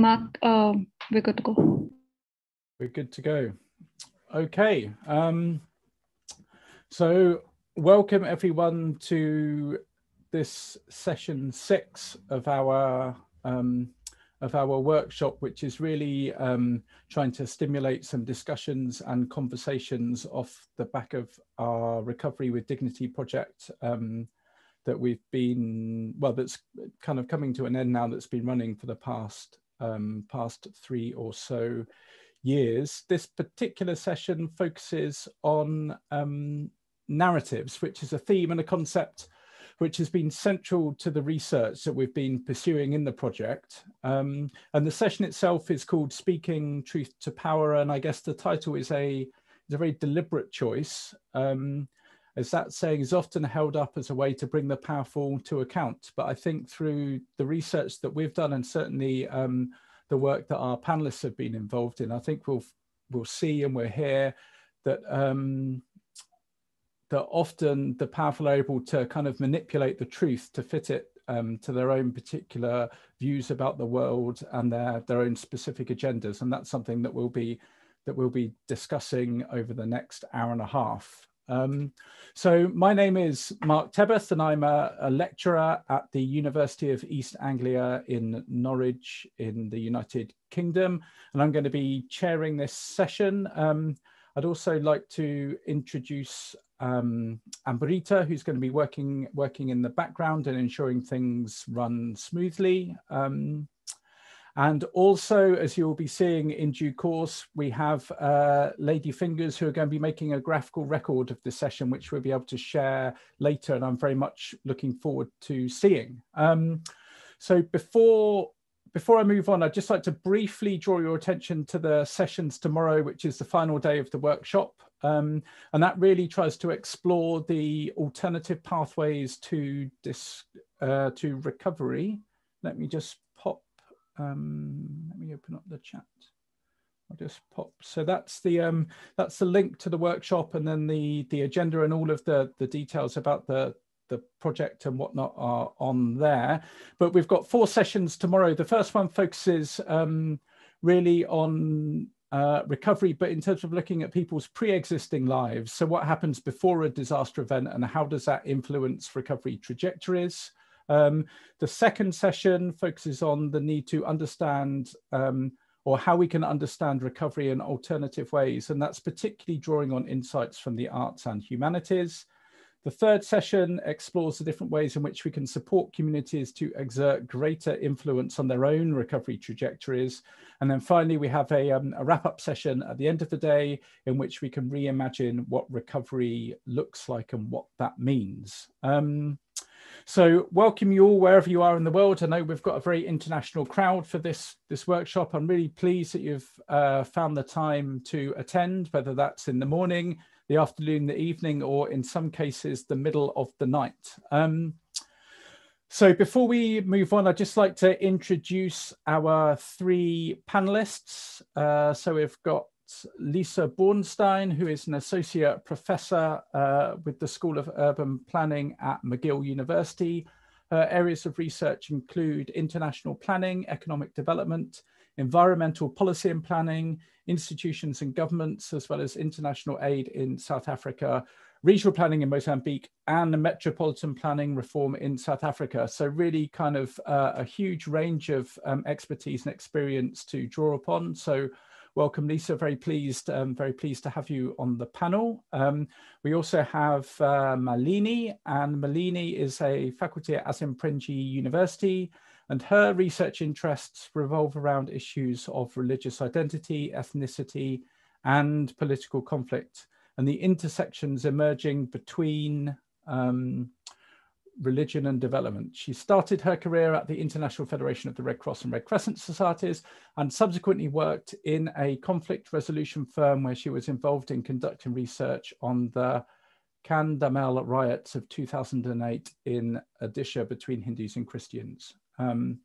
Mark, uh, we're good to go. We're good to go. Okay. Um, so welcome everyone to this session six of our um, of our workshop, which is really um, trying to stimulate some discussions and conversations off the back of our Recovery with Dignity project um, that we've been, well, that's kind of coming to an end now that's been running for the past, um, past three or so years. This particular session focuses on um, narratives, which is a theme and a concept which has been central to the research that we've been pursuing in the project. Um, and the session itself is called Speaking Truth to Power. And I guess the title is a, is a very deliberate choice, um, as that saying is often held up as a way to bring the powerful to account. But I think through the research that we've done and certainly um, the work that our panelists have been involved in, I think we'll, we'll see and we'll hear that um, that often the powerful are able to kind of manipulate the truth to fit it um, to their own particular views about the world and their their own specific agendas, and that's something that we'll be that we'll be discussing over the next hour and a half. Um, so my name is Mark Tebboth and I'm a, a, lecturer at the University of East Anglia in Norwich in the United Kingdom. And I'm going to be chairing this session. Um, I'd also like to introduce um, Amrita, who's going to be working working in the background and ensuring things run smoothly. Um, and also, as you'll be seeing in due course, we have uh, Lady Fingers who are going to be making a graphical record of the session, which we'll be able to share later. And I'm very much looking forward to seeing. Um, so before before I move on, I'd just like to briefly draw your attention to the sessions tomorrow, which is the final day of the workshop. Um, and that really tries to explore the alternative pathways to this uh, to recovery. Let me just. Um, let me open up the chat. I'll just pop. So that's the um, that's the link to the workshop, and then the the agenda and all of the the details about the the project and whatnot are on there. But we've got four sessions tomorrow. The first one focuses um, really on uh, recovery, but in terms of looking at people's pre-existing lives. So what happens before a disaster event and how does that influence recovery trajectories? Um, the second session focuses on the need to understand um, or how we can understand recovery in alternative ways. And that's particularly drawing on insights from the arts and humanities. The third session explores the different ways in which we can support communities to exert greater influence on their own recovery trajectories. And then finally, we have a, um, a wrap-up session at the end of the day in which we can reimagine what recovery looks like and what that means. Um, so welcome you all wherever you are in the world. I know we've got a very international crowd for this, this workshop. I'm really pleased that you've uh, found the time to attend, whether that's in the morning, the afternoon, the evening, or in some cases, the middle of the night. Um, so before we move on, I'd just like to introduce our three panelists. Uh, so we've got Lisa Bornstein, who is an associate professor uh, with the School of Urban Planning at McGill University. Her areas of research include international planning, economic development, environmental policy and planning, institutions and governments, as well as international aid in South Africa, regional planning in Mozambique, and metropolitan planning reform in South Africa. So really kind of uh, a huge range of um, expertise and experience to draw upon. So welcome, Lisa. Very pleased, um, very pleased to have you on the panel. Um, we also have uh, Malini, and Malini is a faculty at Asim University, and her research interests revolve around issues of religious identity, ethnicity, and political conflict, and the intersections emerging between um, religion and development. She started her career at the International Federation of the Red Cross and Red Crescent Societies and subsequently worked in a conflict resolution firm where she was involved in conducting research on the Kandhamal riots of 2008 in Odisha between Hindus and Christians. Um,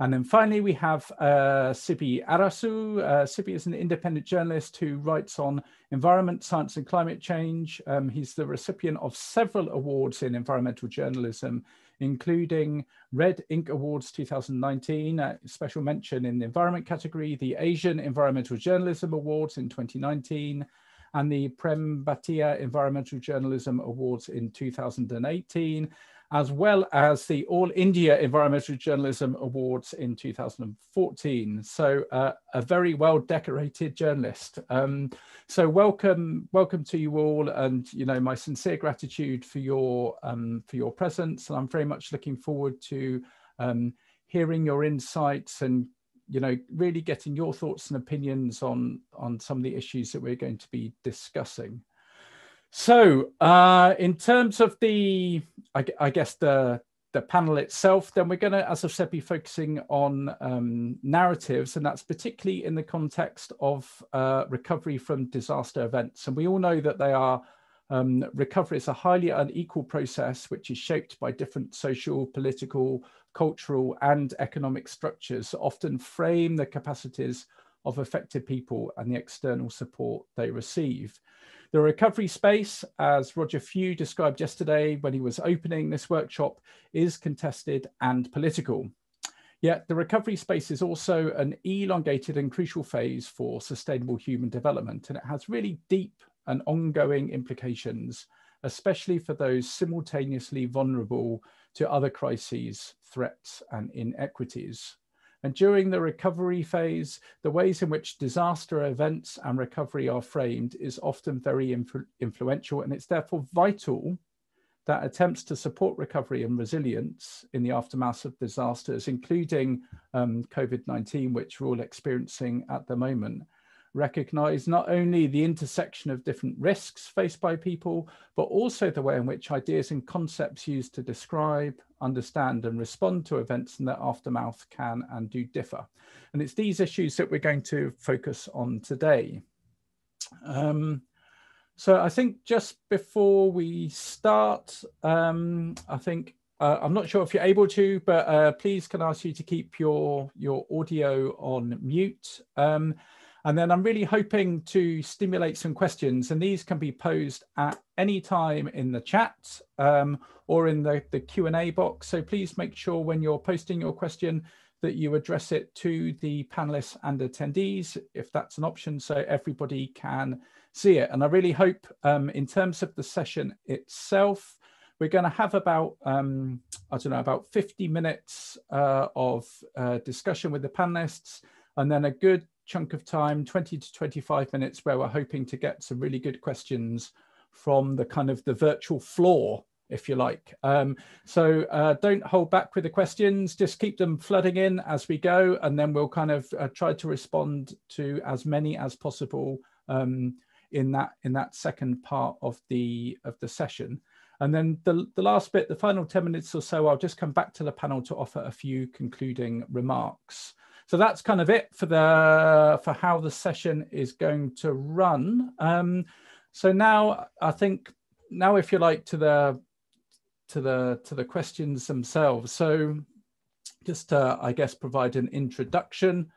And then finally, we have uh, Sibi Arasu. Uh, Sibi is an independent journalist who writes on environment, science, and climate change. Um, he's the recipient of several awards in environmental journalism, including Red Ink Awards 2019, a special mention in the environment category, the Asian Environmental Journalism Awards in 2019, and the Prem Bhatia Environmental Journalism Awards in 2018 as well as the All India Environmental Journalism Awards in 2014. So uh, a very well decorated journalist. Um, so welcome, welcome to you all, and you know my sincere gratitude for your um, for your presence. And I'm very much looking forward to um, hearing your insights and you know really getting your thoughts and opinions on on some of the issues that we're going to be discussing. So, uh, in terms of the, I, I, guess the the panel itself, then we're going to, as I've said, be focusing on um, narratives, and that's particularly in the context of uh, recovery from disaster events. And we all know that they are um, recovery is a highly unequal process, which is shaped by different social, political, cultural, and economic structures, often frame the capacities of affected people and the external support they receive. The recovery space, as Roger Few described yesterday when he was opening this workshop, is contested and political. Yet the recovery space is also an elongated and crucial phase for sustainable human development, and it has really deep and ongoing implications, especially for those simultaneously vulnerable to other crises, threats, and inequities. And during the recovery phase, the ways in which disaster events and recovery are framed is often very influ influential. And it's therefore vital that attempts to support recovery and resilience in the aftermath of disasters, including um, COVID 19, which we're all experiencing at the moment, recognize not only the intersection of different risks faced by people, but also the way in which ideas and concepts used to describe, understand, and respond to events in their aftermath can and do differ. And it's these issues that we're going to focus on today. Um, so I think just before we start, um, I think uh, I'm not sure if you're able to, but uh, please can I ask you to keep your your audio on mute. Um, and then I'm really hoping to stimulate some questions, and these can be posed at any time in the chat um, or in the, the Q&A box. So please make sure when you're posting your question that you address it to the panelists and attendees, if that's an option, so everybody can see it. And I really hope um, in terms of the session itself, we're going to have about, um, I don't know, about 50 minutes uh, of uh, discussion with the panelists, and then a good chunk of time, 20 to 25 minutes, where we're hoping to get some really good questions from the kind of the virtual floor, if you like. Um, so uh, don't hold back with the questions, just keep them flooding in as we go, and then we'll kind of uh, try to respond to as many as possible um, in that in that second part of the of the session. And then the, the last bit, the final 10 minutes or so, I'll just come back to the panel to offer a few concluding remarks. So that's kind of it for the for how the session is going to run. Um, so now I think now if you like to the to the to the questions themselves. So just to, I guess provide an introduction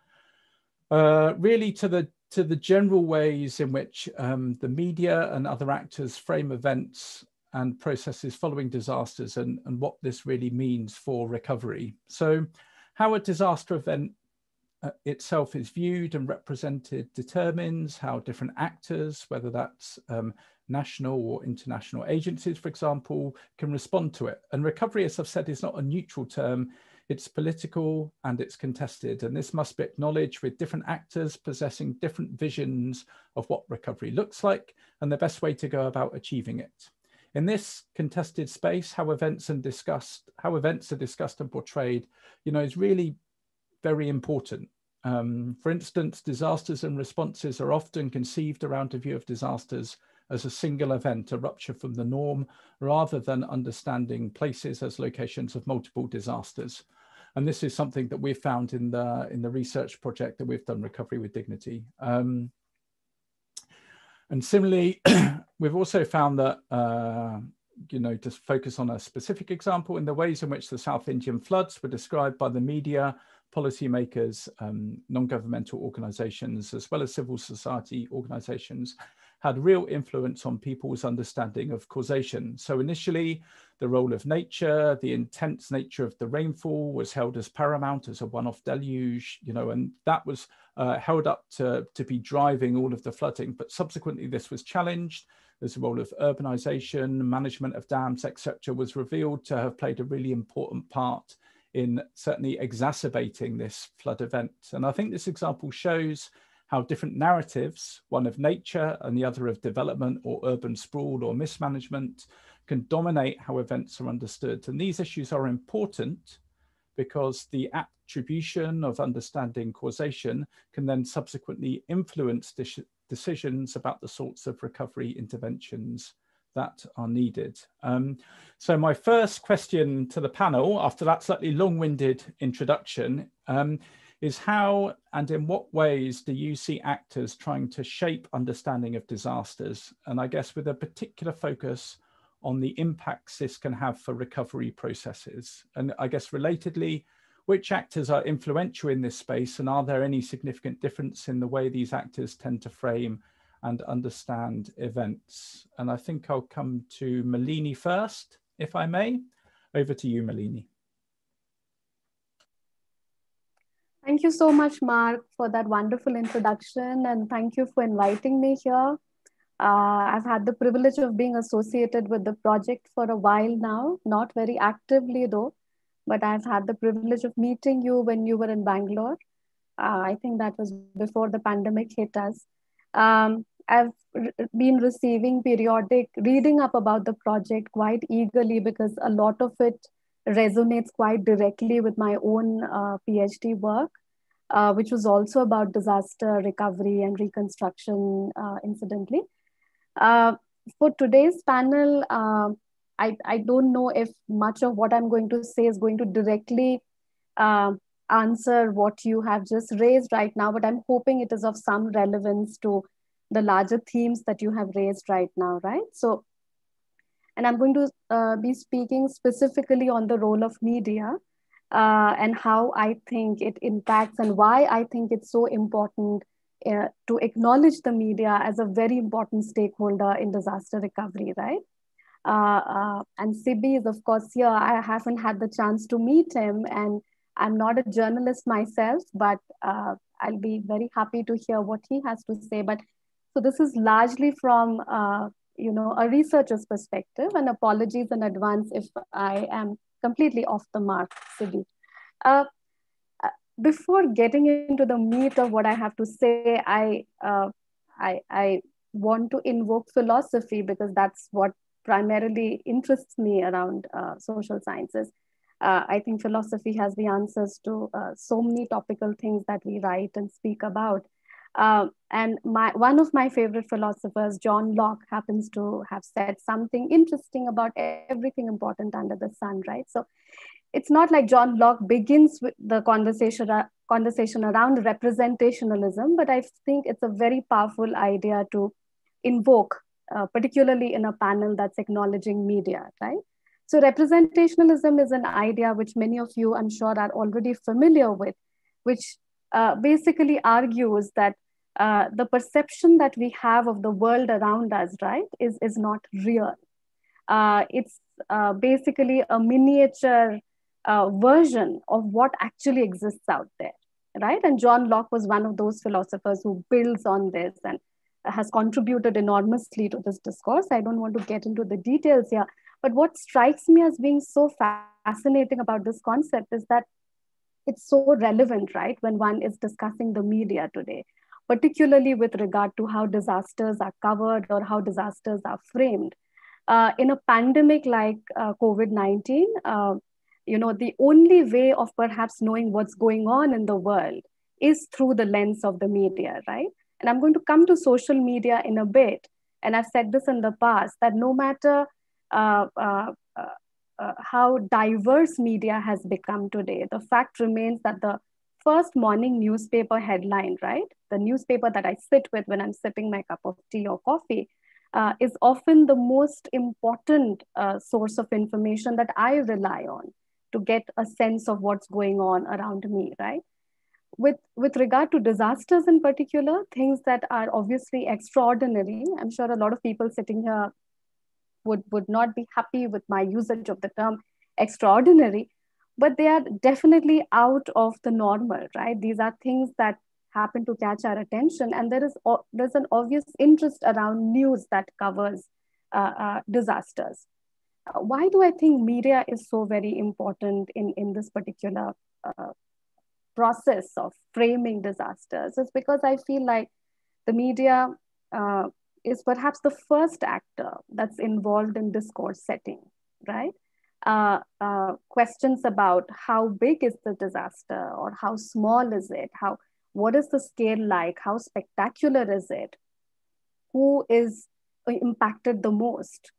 uh, really to the to the general ways in which um, the media and other actors frame events and processes following disasters and, and what this really means for recovery. So how a disaster event itself is viewed and represented determines how different actors, whether that's um, national or international agencies, for example, can respond to it. And recovery, as I've said, is not a neutral term. It's political and it's contested. And this must be acknowledged with different actors possessing different visions of what recovery looks like and the best way to go about achieving it. In this contested space, how events and discussed, how events are discussed and portrayed, you know, is really very important. Um, for instance, disasters and responses are often conceived around a view of disasters as a single event, a rupture from the norm, rather than understanding places as locations of multiple disasters. And this is something that we've found in the, in the research project that we've done, Recovery with Dignity. Um, and similarly, we've also found that uh, you know, to focus on a specific example in the ways in which the South Indian floods were described by the media, policymakers, um, non-governmental organizations, as well as civil society organizations, had real influence on people's understanding of causation. So initially, the role of nature, the intense nature of the rainfall was held as paramount as a one-off deluge, you know, and that was uh, held up to, to be driving all of the flooding. But subsequently, this was challenged as the role of urbanization, management of dams, etc., was revealed to have played a really important part in certainly exacerbating this flood event. And I think this example shows how different narratives, one of nature and the other of development or urban sprawl or mismanagement, can dominate how events are understood. And these issues are important because the attribution of understanding causation can then subsequently influence de decisions about the sorts of recovery interventions that are needed. Um, so my first question to the panel, after that slightly long-winded introduction, um, is how and in what ways do you see actors trying to shape understanding of disasters? And I guess with a particular focus on the impacts this can have for recovery processes. And I guess relatedly, which actors are influential in this space and are there any significant difference in the way these actors tend to frame and understand events? And I think I'll come to Malini first, if I may. Over to you, Malini. Thank you so much, Mark, for that wonderful introduction. And thank you for inviting me here. Uh, I've had the privilege of being associated with the project for a while now, not very actively though, but I've had the privilege of meeting you when you were in Bangalore. Uh, I think that was before the pandemic hit us. Um, I've been receiving periodic reading up about the project quite eagerly because a lot of it resonates quite directly with my own uh, PhD work, uh, which was also about disaster recovery and reconstruction, uh, incidentally. Uh, for today's panel, uh, I, I don't know if much of what I'm going to say is going to directly uh, answer what you have just raised right now, but I'm hoping it is of some relevance to the larger themes that you have raised right now, right? So and I'm going to uh, be speaking specifically on the role of media uh, and how I think it impacts and why I think it's so important uh, to acknowledge the media as a very important stakeholder in disaster recovery, right? Uh, uh, and Sibi is, of course, here. I haven't had the chance to meet him, and I'm not a journalist myself, but uh, I'll be very happy to hear what he has to say. But so this is largely from you know, a researcher's perspective, and apologies in advance if I am completely off the mark, Sibi. Uh, uh, before getting into the meat of what I have to say, I, uh, I, I want to invoke philosophy because that's what primarily interests me around uh, social sciences. Uh, I think philosophy has the answers to uh, so many topical things that we write and speak about. Uh, and my one of my favorite philosophers, John Locke, happens to have said something interesting about everything important under the sun, right? So it's not like John Locke begins with the conversation uh, conversation around representationalism, but I think it's a very powerful idea to invoke, uh, particularly in a panel that's acknowledging media, right? So representationalism is an idea which many of you, I'm sure, are already familiar with, which uh, basically argues that uh, the perception that we have of the world around us, right, is, is not real. Uh, it's uh, basically a miniature uh, version of what actually exists out there, right? And John Locke was one of those philosophers who builds on this and has contributed enormously to this discourse. I don't want to get into the details here, but what strikes me as being so fascinating about this concept is that it's so relevant, right, when one is discussing the media today particularly with regard to how disasters are covered or how disasters are framed. Uh, in a pandemic like uh, COVID 19, uh, you know, the only way of perhaps knowing what's going on in the world is through the lens of the media, right? And I'm going to come to social media in a bit. And I've said this in the past that no matter uh, uh, uh, how diverse media has become today, the fact remains that the first morning newspaper headline, right? The newspaper that I sit with when I'm sipping my cup of tea or coffee, uh, is often the most important uh, source of information that I rely on to get a sense of what's going on around me, right? With, with regard to disasters in particular, things that are obviously extraordinary, I'm sure a lot of people sitting here would, would not be happy with my usage of the term extraordinary, but they are definitely out of the normal, right? These are things that happen to catch our attention, and there is there's an obvious interest around news that covers uh, uh, disasters. Uh, why do I think media is so very important in in this particular uh, process of framing disasters? is because I feel like the media uh, is perhaps the first actor that's involved in discourse setting, right? Uh, uh, questions about how big is the disaster or how small is it? How what is the scale like? How spectacular is it? Who is impacted the most?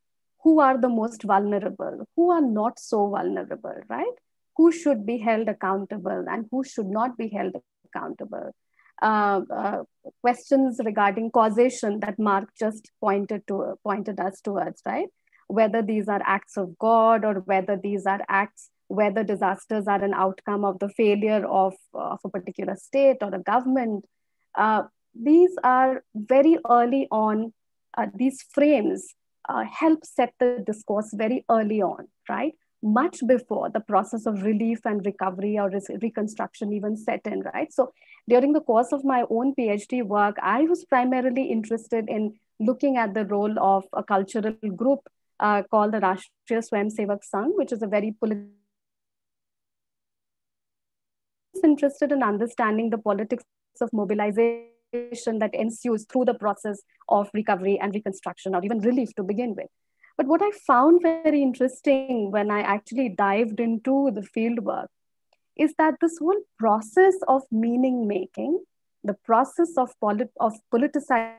Who are the most vulnerable? Who are not so vulnerable right? Who should be held accountable and who should not be held accountable? Uh, uh, questions regarding causation that mark just pointed to pointed us towards right whether these are acts of God or whether these are acts, whether disasters are an outcome of the failure of, of a particular state or a government. Uh, these are very early on, uh, these frames uh, help set the discourse very early on, right? Much before the process of relief and recovery or reconstruction even set in, right? So during the course of my own PhD work, I was primarily interested in looking at the role of a cultural group uh, called the Rashtriya Swayamsevak Sangh, which is a very political interested in understanding the politics of mobilization that ensues through the process of recovery and reconstruction or even relief to begin with. But what I found very interesting when I actually dived into the fieldwork is that this whole process of meaning making, the process of, polit- of politicization,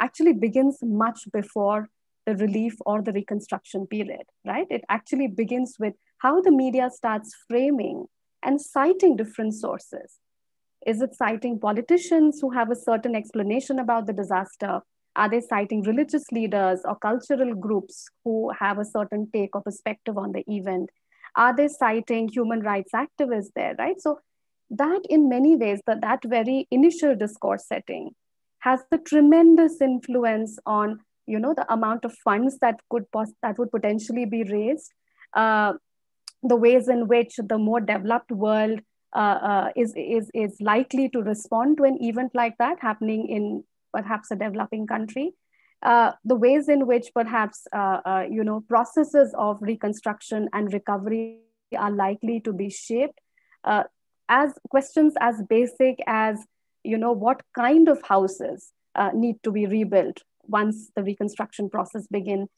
actually begins much before the relief or the reconstruction period, right? It actually begins with how the media starts framing and citing different sources. Is it citing politicians who have a certain explanation about the disaster? Are they citing religious leaders or cultural groups who have a certain take or perspective on the event? Are they citing human rights activists there, right? So that in many ways, that, that very initial discourse setting has a tremendous influence on you know the amount of funds that could pos- that would potentially be raised uh, the ways in which the more developed world uh, uh, is, is, is likely to respond to an event like that happening in perhaps a developing country. Uh, the ways in which perhaps uh, uh, you know processes of reconstruction and recovery are likely to be shaped as questions as basic as you know, what kind of houses uh, need to be rebuilt once the reconstruction process begin?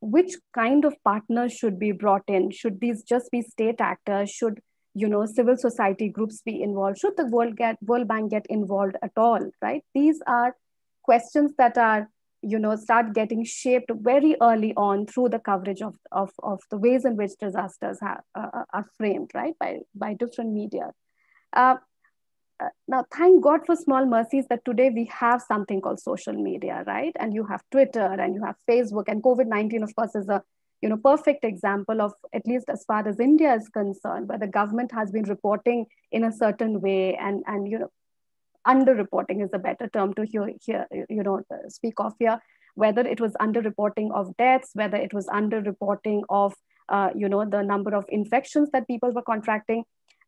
Which kind of partners should be brought in? Should these just be state actors? Should you know civil society groups be involved? Should the world get world bank get involved at all right? These are questions that are you know start getting shaped very early on through the coverage of of, of the ways in which disasters have, uh, are framed right by by different media. Uh, now thank god for small mercies that today we have something called social media right? And you have twitter and you have facebook and covid-19 of course is a you know perfect example of at least as far as india is concerned where the government has been reporting in a certain way and and you know underreporting is a better term to hear here you know speak of here. Whether it was underreporting of deaths whether it was underreporting of uh, you know the number of infections that people were contracting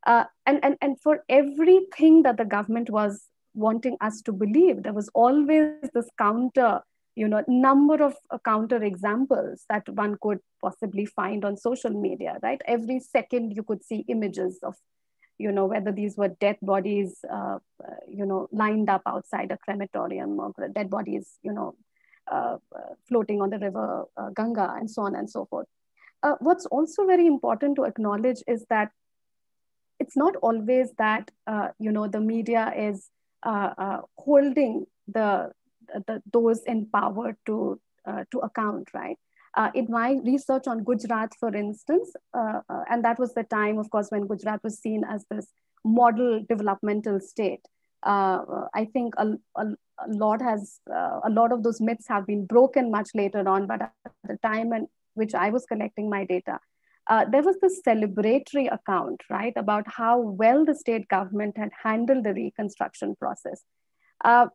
uh, and, and, and for everything that the government was wanting us to believe, there was always this counter, you know, number of uh, counter examples that one could possibly find on social media, right? Every second you could see images of, you know, whether these were dead bodies, uh, uh you know, lined up outside a crematorium or dead bodies, you know, uh, uh, floating on the river Ganga and so on and so forth. what's also very important to acknowledge is that it's not always that uh, you know the media is uh, uh, holding the, the those in power to uh, to account, right? Uh, in my research on Gujarat, for instance, uh, and that was the time, of course, when Gujarat was seen as this model developmental state. I think a, a, a lot has a lot of those myths have been broken much later on. But at the time in which I was collecting my data, uh, there was this celebratory account, right, about how well the state government had handled the reconstruction process. Uh,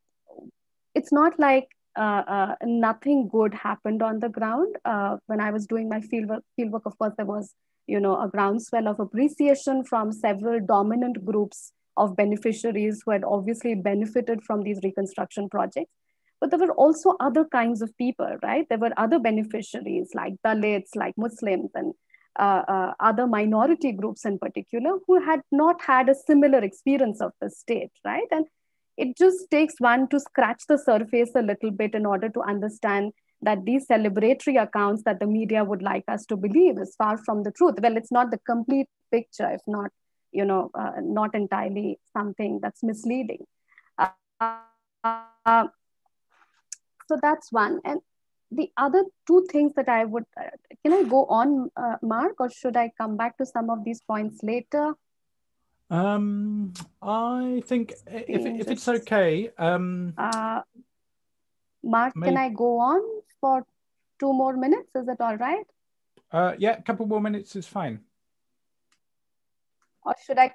it's not like uh, uh, nothing good happened on the ground. Uh, when I was doing my fieldwork, fieldwork, of course, there was you know a groundswell of appreciation from several dominant groups of beneficiaries who had obviously benefited from these reconstruction projects. But there were also other kinds of people, right? There were other beneficiaries like Dalits, like Muslims, and other minority groups in particular who had not had a similar experience of the state, right? And it just takes one to scratch the surface a little bit in order to understand that these celebratory accounts that the media would like us to believe is far from the truth. Well, it's not the complete picture, if not, you know, uh, not entirely something that's misleading. Uh, uh, so that's one. And the other two things that I would, uh, can I go on, uh, Mark, or should I come back to some of these points later? Um, I think if, if it's okay. Um, uh, Mark, can I go on for two more minutes? Is it all right? Uh, yeah, a couple more minutes is fine. Or should I?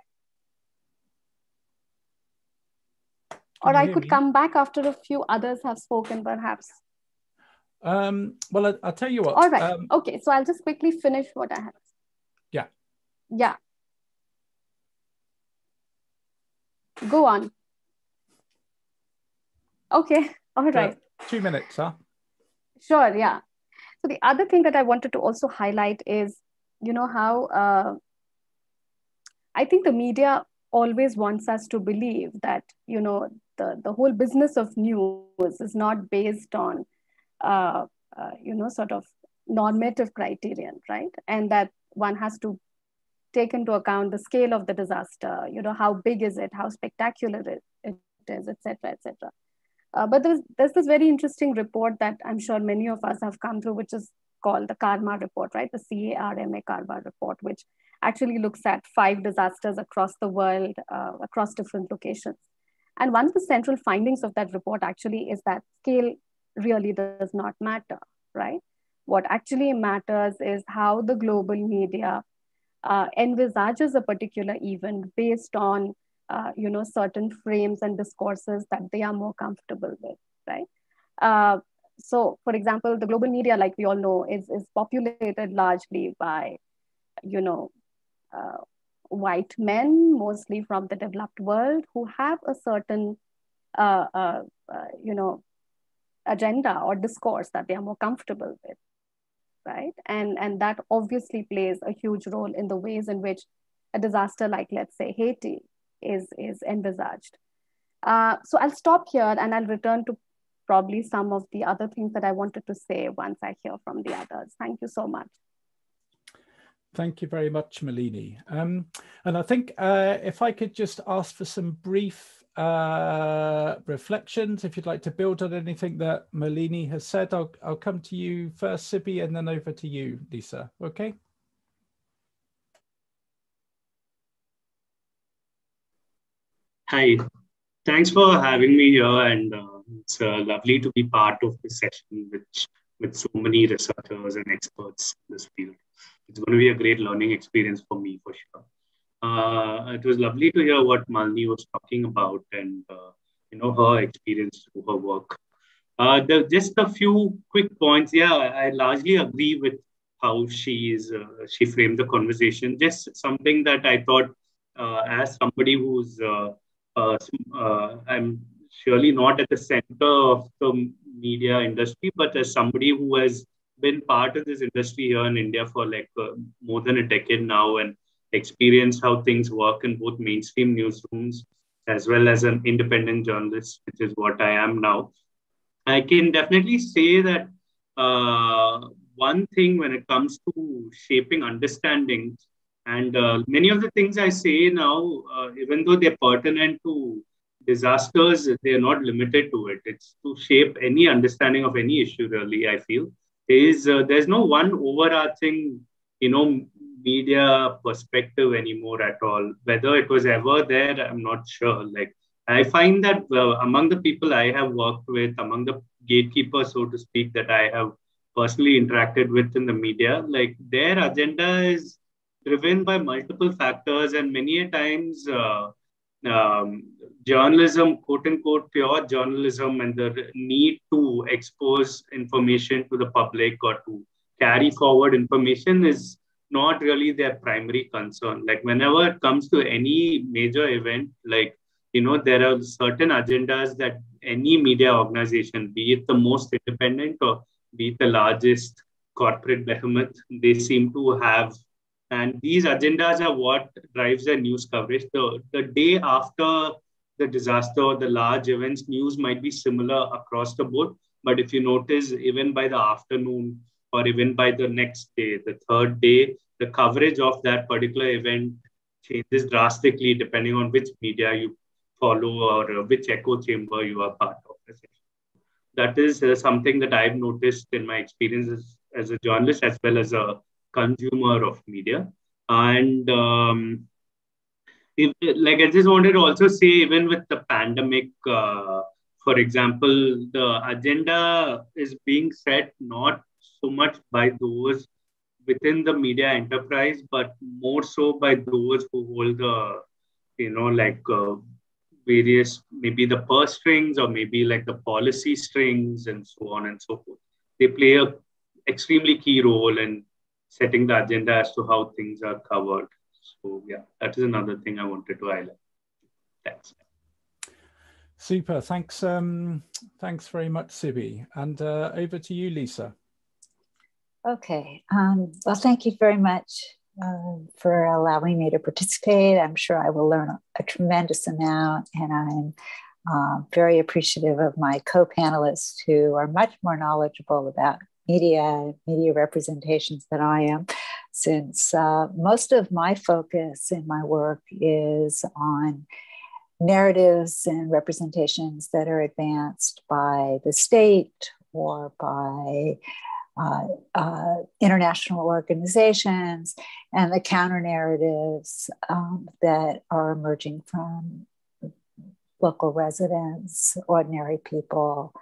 Or I could me? come back after a few others have spoken, perhaps. Um, well, I, will tell you what. All right. Um, okay. So I'll just quickly finish what I have. Yeah. Yeah. Go on. Okay. All right. Two minutes, huh? Sure. Yeah. So the other thing that I wanted to also highlight is, you know, how uh, I think the media always wants us to believe that, you know, the, the whole business of news is not based on, uh, uh, you know, sort of normative criterion, right? And that one has to take into account the scale of the disaster, you know, how big is it, how spectacular it, is, etc., etc. Uh, but there's, there's this very interesting report that I'm sure many of us have come through, which is called the CARMA report, right? The C-A-R-M-A CARMA report, which actually looks at five disasters across the world, uh, across different locations. And one of the central findings of that report actually is that scale really does not matter, right? What actually matters is how the global media uh, envisages a particular event based on uh, you know certain frames and discourses that they are more comfortable with right uh, so for example the global media like we all know is, is populated largely by you know uh, white men mostly from the developed world who have a certain uh, uh, you know agenda or discourse that they are more comfortable with right? And, and that obviously plays a huge role in the ways in which a disaster like, let's say, Haiti is, is envisaged. Uh, so I'll stop here and I'll return to probably some of the other things that I wanted to say once I hear from the others. Thank you so much. Thank you very much, Malini. Um, and I think uh, if I could just ask for some brief uh, reflections. If you'd like to build on anything that Malini has said, I'll, I'll come to you first, Sibi, and then over to you, Lisa. Okay. Hi, thanks for having me here, and uh, it's uh, lovely to be part of this session, which with so many researchers and experts in this field. It's going to be a great learning experience for me for sure uh, it was lovely to hear what Malini was talking about and uh, you know her experience through her work. Uh, the, just a few quick points. Yeah, I largely agree with how she is uh, she framed the conversation. Just something that I thought, uh, as somebody who's uh, I'm surely not at the center of the media industry, but as somebody who has been part of this industry here in India for like more than a decade now and experience how things work in both mainstream newsrooms as well as an independent journalist, which is what I am now. I can definitely say that uh, one thing when it comes to shaping understanding, and uh, many of the things I say now, uh, even though they're pertinent to disasters, they're not limited to it. It's to shape any understanding of any issue, really, I feel. Is uh, there's no one overarching, you know, media perspective anymore at all. Whether it was ever there, I'm not sure. Like I find that uh, among the people I have worked with, among the gatekeepers, so to speak, that I have personally interacted with in the media, like their agenda is driven by multiple factors, and many a times uh, um, journalism, quote unquote, pure journalism, and the need to expose information to the public or to carry forward information is not really their primary concern. Like whenever it comes to any major event, like you know, there are certain agendas that any media organization, be it the most independent or be it the largest corporate behemoth, they seem to have. And these agendas are what drives their news coverage. The, the day after the disaster, or the large events, news might be similar across the board. But if you notice, even by the afternoon or even by the next day, the third day, the coverage of that particular event changes drastically depending on which media you follow or which echo chamber you are part of that is uh, something that I've noticed in my experiences as, as, a journalist as well as a consumer of media. And um, if, like I just wanted to also say, even with the pandemic, uh, for example, the agenda is being set not so much by those within the media enterprise, but more so by those who hold the, you know, like uh, various maybe the purse strings or maybe like the policy strings and so on and so forth. They play a extremely key role in setting the agenda as to how things are covered. So yeah that is another thing i wanted to highlight. Thanks. Super. Thanks um thanks very much sibi. And uh, over to you lisa okay um, well thank you very much uh, for allowing me to participate. I'm sure I will learn a, a tremendous amount, and I'm uh, very appreciative of my co panelists who are much more knowledgeable about media, media representations than I am, since uh, most of my focus in my work is on narratives and representations that are advanced by the state or by uh, uh, international organizations and the counter narratives um, that are emerging from local residents, ordinary people.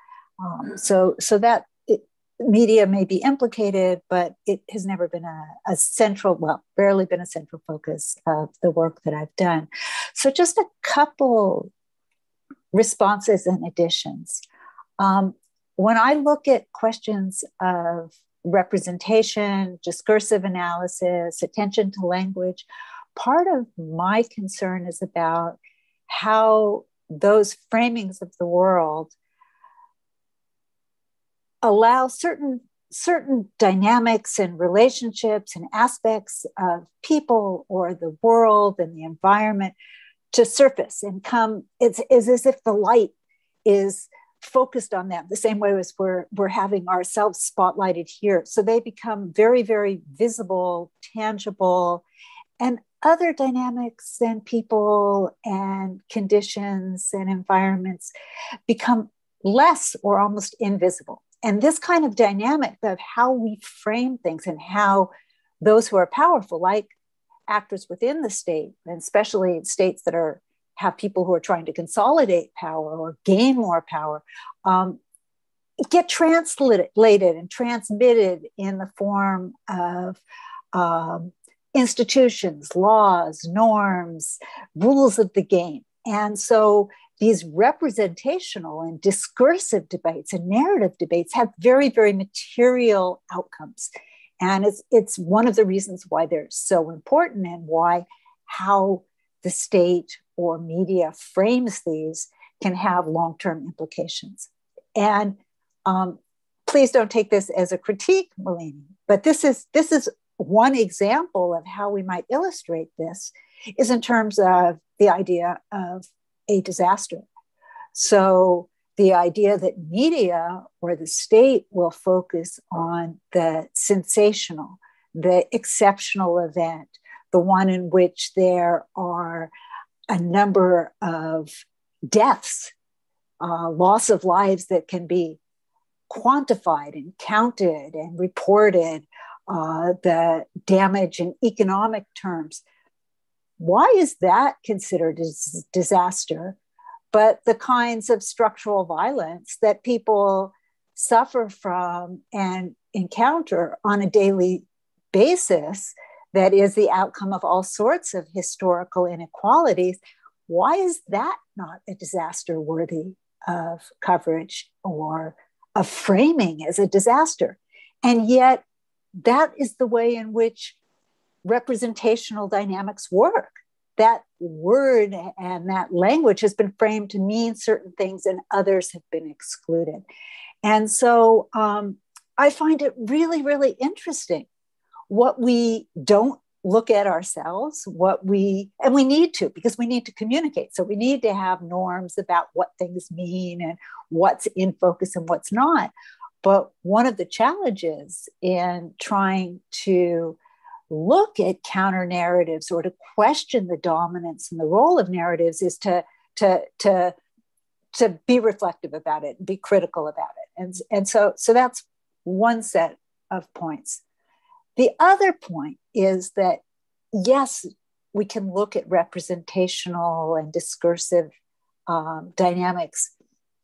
Um, so, so that it, media may be implicated, but it has never been a, a, central, well, barely been a central focus of the work that I've done. So, just a couple responses and additions. Um, when I look at questions of representation, discursive analysis, attention to language, part of my concern is about how those framings of the world allow certain certain dynamics and relationships and aspects of people or the world and the environment to surface and come it's, it's as if the light is focused on them the same way as we're we're having ourselves spotlighted here. So they become very very visible tangible and other dynamics and people and conditions and environments become less or almost invisible. And this kind of dynamic of how we frame things and how those who are powerful like actors within the state and especially states that are have people who are trying to consolidate power or gain more power um, get translated and transmitted in the form of um, institutions, laws, norms, rules of the game. And so these representational and discursive debates and narrative debates have very, very material outcomes. And it's, it's one of the reasons why they're so important and why how the state or media frames these can have long term implications. And um, please don't take this as a critique, Malini, but this is, this is one example of how we might illustrate this is in terms of the idea of a disaster. So the idea that media or the state will focus on the sensational, the exceptional event, the one in which there are a number of deaths, uh, loss of lives that can be quantified and counted and reported, uh, the damage in economic terms. Why is that considered a disaster? but the kinds of structural violence that people suffer from and encounter on a daily basis that is the outcome of all sorts of historical inequalities. Why is that not a disaster worthy of coverage or of framing as a disaster? And yet, that is the way in which representational dynamics work. That word and that language has been framed to mean certain things, and others have been excluded. And so um, I find it really, really interesting what we don't look at ourselves, what we, and we need to because we need to communicate. So we need to have norms about what things mean and what's in focus and what's not. But one of the challenges in trying to look at counter narratives or to question the dominance and the role of narratives is to to to to be reflective about it and be critical about it and and so so that's one set of points the other point is that yes we can look at representational and discursive um, dynamics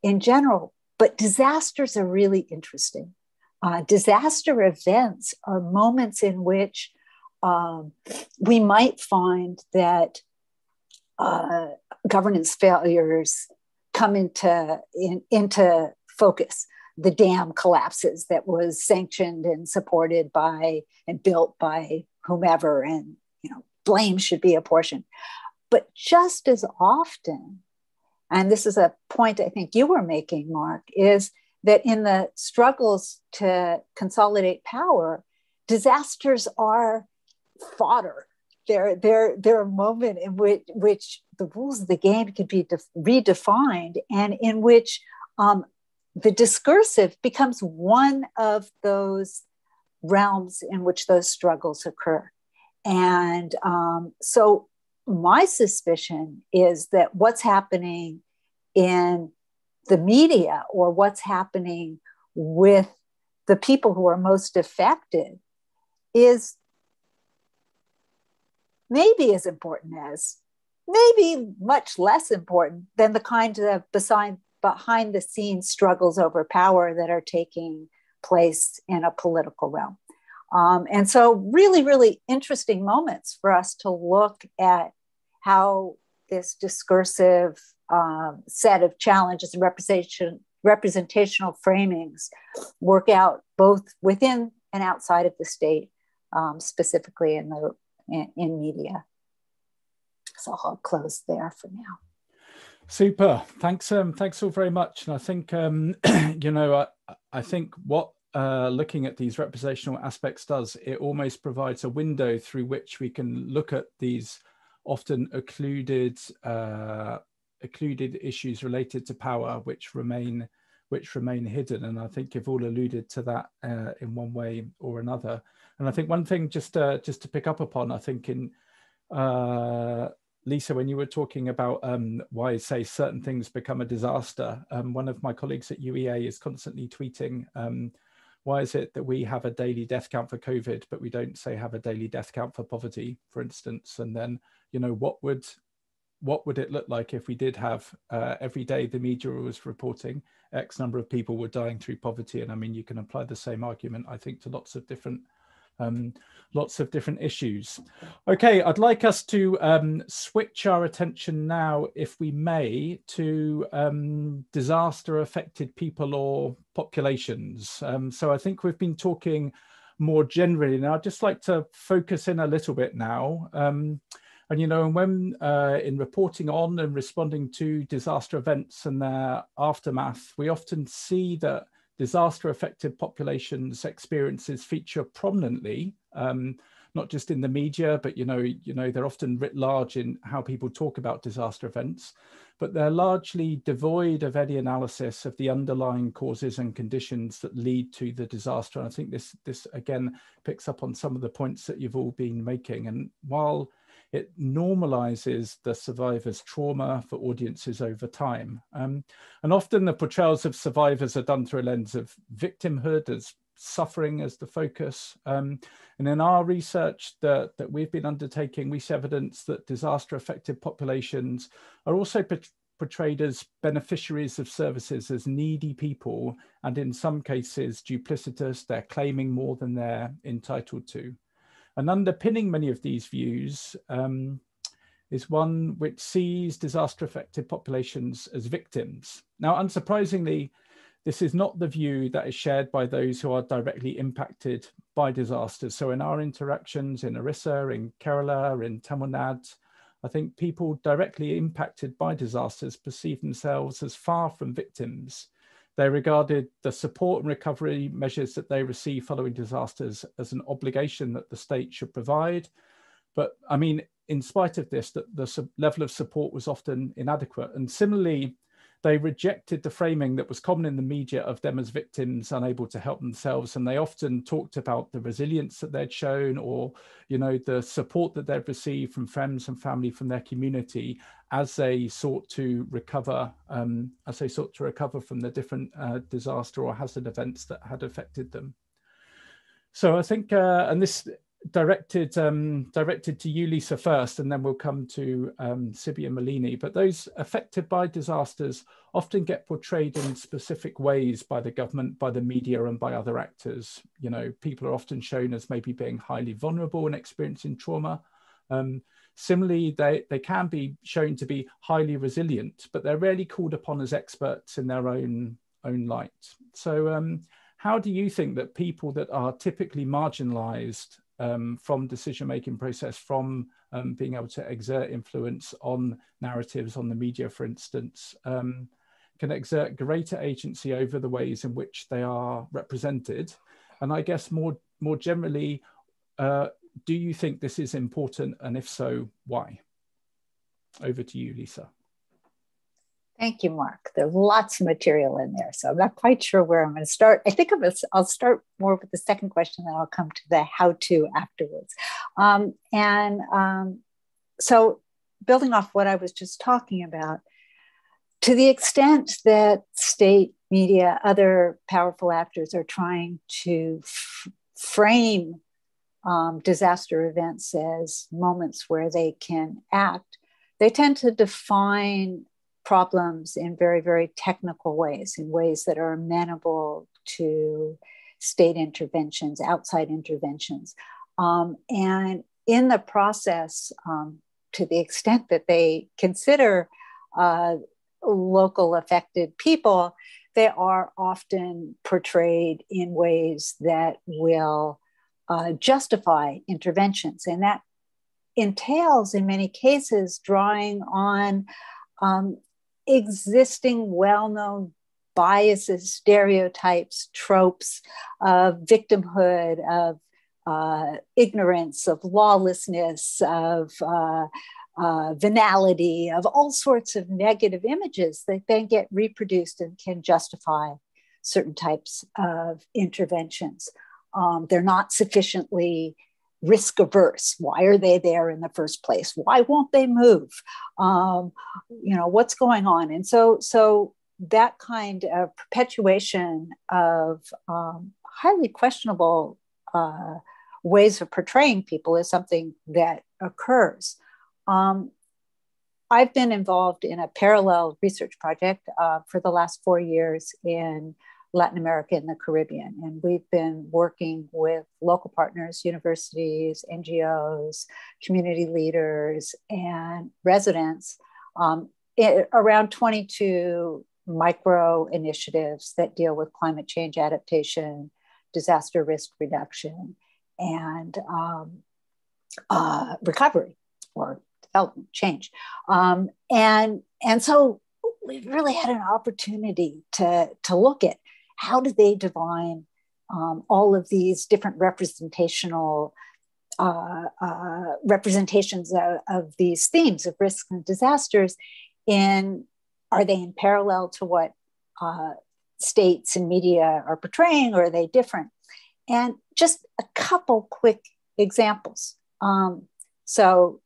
in general but disasters are really interesting uh, disaster events are moments in which um, we might find that uh, governance failures come into in, into focus. The dam collapses that was sanctioned and supported by and built by whomever, and you know blame should be apportioned. But just as often, and this is a point I think you were making, Mark, is that in the struggles to consolidate power, disasters are fodder. They're, they're, they're a moment in which, which the rules of the game can be def- redefined and in which um, the discursive becomes one of those realms in which those struggles occur. And um, so, my suspicion is that what's happening in the media or what's happening with the people who are most affected is maybe as important as, maybe much less important than the kind of behind, behind the scenes struggles over power that are taking place in a political realm. Um, and so, really, really interesting moments for us to look at how this discursive um, set of challenges and representation, representational framings work out both within and outside of the state, um, specifically in the in, in media. So I'll close there for now. Super. Thanks. Um, thanks all very much. And I think, um, you know, I, I think what uh, looking at these representational aspects does, it almost provides a window through which we can look at these often occluded, uh, occluded issues related to power, which remain, which remain hidden. And I think you've all alluded to that uh, in one way or another. And I think one thing just uh, just to pick up upon, I think in uh, Lisa, when you were talking about um, why say certain things become a disaster, um, one of my colleagues at UEA is constantly tweeting, um, why is it that we have a daily death count for COVID, but we don't say have a daily death count for poverty, for instance? And then, you know, what would what would it look like if we did have uh, every day the media was reporting X number of people were dying through poverty? And I mean, you can apply the same argument, I think, to lots of different um, lots of different issues. Okay, I'd like us to um, switch our attention now, if we may, to um, disaster affected people or populations. Um, so I think we've been talking more generally, and I'd just like to focus in a little bit now. Um, and you know, when uh, in reporting on and responding to disaster events and their aftermath, we often see that disaster affected populations experiences feature prominently um, not just in the media but you know you know they're often writ large in how people talk about disaster events but they're largely devoid of any analysis of the underlying causes and conditions that lead to the disaster. And i think this this again picks up on some of the points that you've all been making. And while it normalizes the survivor's trauma for audiences over time. Um, and often the portrayals of survivors are done through a lens of victimhood as suffering as the focus. Um, and in our research that, that we've been undertaking, we see evidence that disaster affected populations are also portrayed as beneficiaries of services, as needy people, and in some cases duplicitous. They're claiming more than they're entitled to. And underpinning many of these views um, is one which sees disaster affected populations as victims. Now, unsurprisingly, this is not the view that is shared by those who are directly impacted by disasters. So in our interactions in Orissa, in Kerala, in Tamil Nadu, I think people directly impacted by disasters perceive themselves as far from victims. They regarded the support and recovery measures that they receive following disasters as an obligation that the state should provide. But I mean, in spite of this, that the level of support was often inadequate. And similarly, they rejected the framing that was common in the media of them as victims unable to help themselves and they often talked about the resilience that they'd shown or you know the support that they'd received from friends and family from their community as they sought to recover um, as they sought to recover from the different uh, disaster or hazard events that had affected them. So i think uh, and this directed um, directed to you, Lisa, first, and then we'll come to um, Sibi and Malini. But those affected by disasters often get portrayed in specific ways by the government, by the media, and by other actors. You know, people are often shown as maybe being highly vulnerable and experiencing trauma. Um, similarly, they, they can be shown to be highly resilient, but they're rarely called upon as experts in their own own light. So um, how do you think that people that are typically marginalized um, from decision making process, from um, being able to exert influence on narratives on the media, for instance, um, can exert greater agency over the ways in which they are represented. And I guess more more generally, uh, do you think this is important, and if so, why? Over to you, Lisa. Thank you, Mark. There's lots of material in there, so I'm not quite sure where I'm going to start. I think I'll start more with the second question, then I'll come to the how-to afterwards. Um, and um, so, building off what I was just talking about, to the extent that state media, other powerful actors are trying to f- frame um, disaster events as moments where they can act, they tend to define problems in very, very technical ways, in ways that are amenable to state interventions, outside interventions. Um, and in the process, um, to the extent that they consider uh, local affected people, they are often portrayed in ways that will uh, justify interventions. And that entails, in many cases, drawing on um, existing well known biases, stereotypes, tropes of victimhood, of uh, ignorance, of lawlessness, of uh, uh, venality, of all sorts of negative images that then get reproduced and can justify certain types of interventions. Um, they're not sufficiently risk averse why are they there in the first place? Why won't they move? Um, you know what's going on? And so so that kind of perpetuation of um, highly questionable uh, ways of portraying people is something that occurs. Um, i've been involved in a parallel research project uh, for the last four years in Latin America and the Caribbean. And we've been working with local partners, universities, NGOs, community leaders, and residents um, it, around 22 micro initiatives that deal with climate change adaptation, disaster risk reduction, and um, uh, recovery or development change. Um, and, and so we've really had an opportunity to, to look at how do they define um, all of these different representational uh, uh, representations of, of, these themes of risks and disasters? In are they in parallel to what uh, states and media are portraying or are they different? And just a couple quick examples. Um, so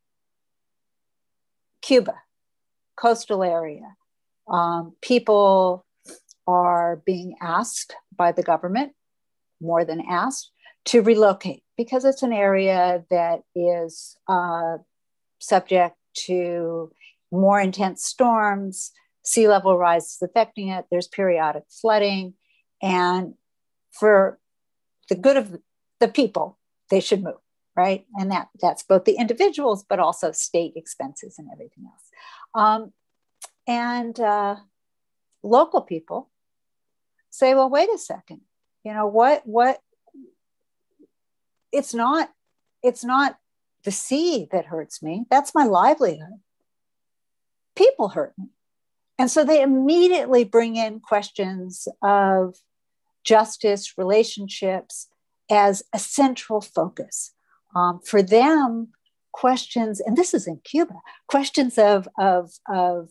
cuba coastal area um, people are being asked by the government, more than asked, to relocate because it's an area that is uh, subject to more intense storms, sea level rise is affecting it, there's periodic flooding. And for the good of the people, they should move, right? And that that's both the individuals, but also state expenses and everything else. Um, and uh, local people say, well, wait a second, you know what? What? It's not. It's not the sea that hurts me. That's my livelihood. People hurt me. And so they immediately bring in questions of justice, relationships as a central focus. Um, for them, questions, and this is in Cuba, questions of, of, of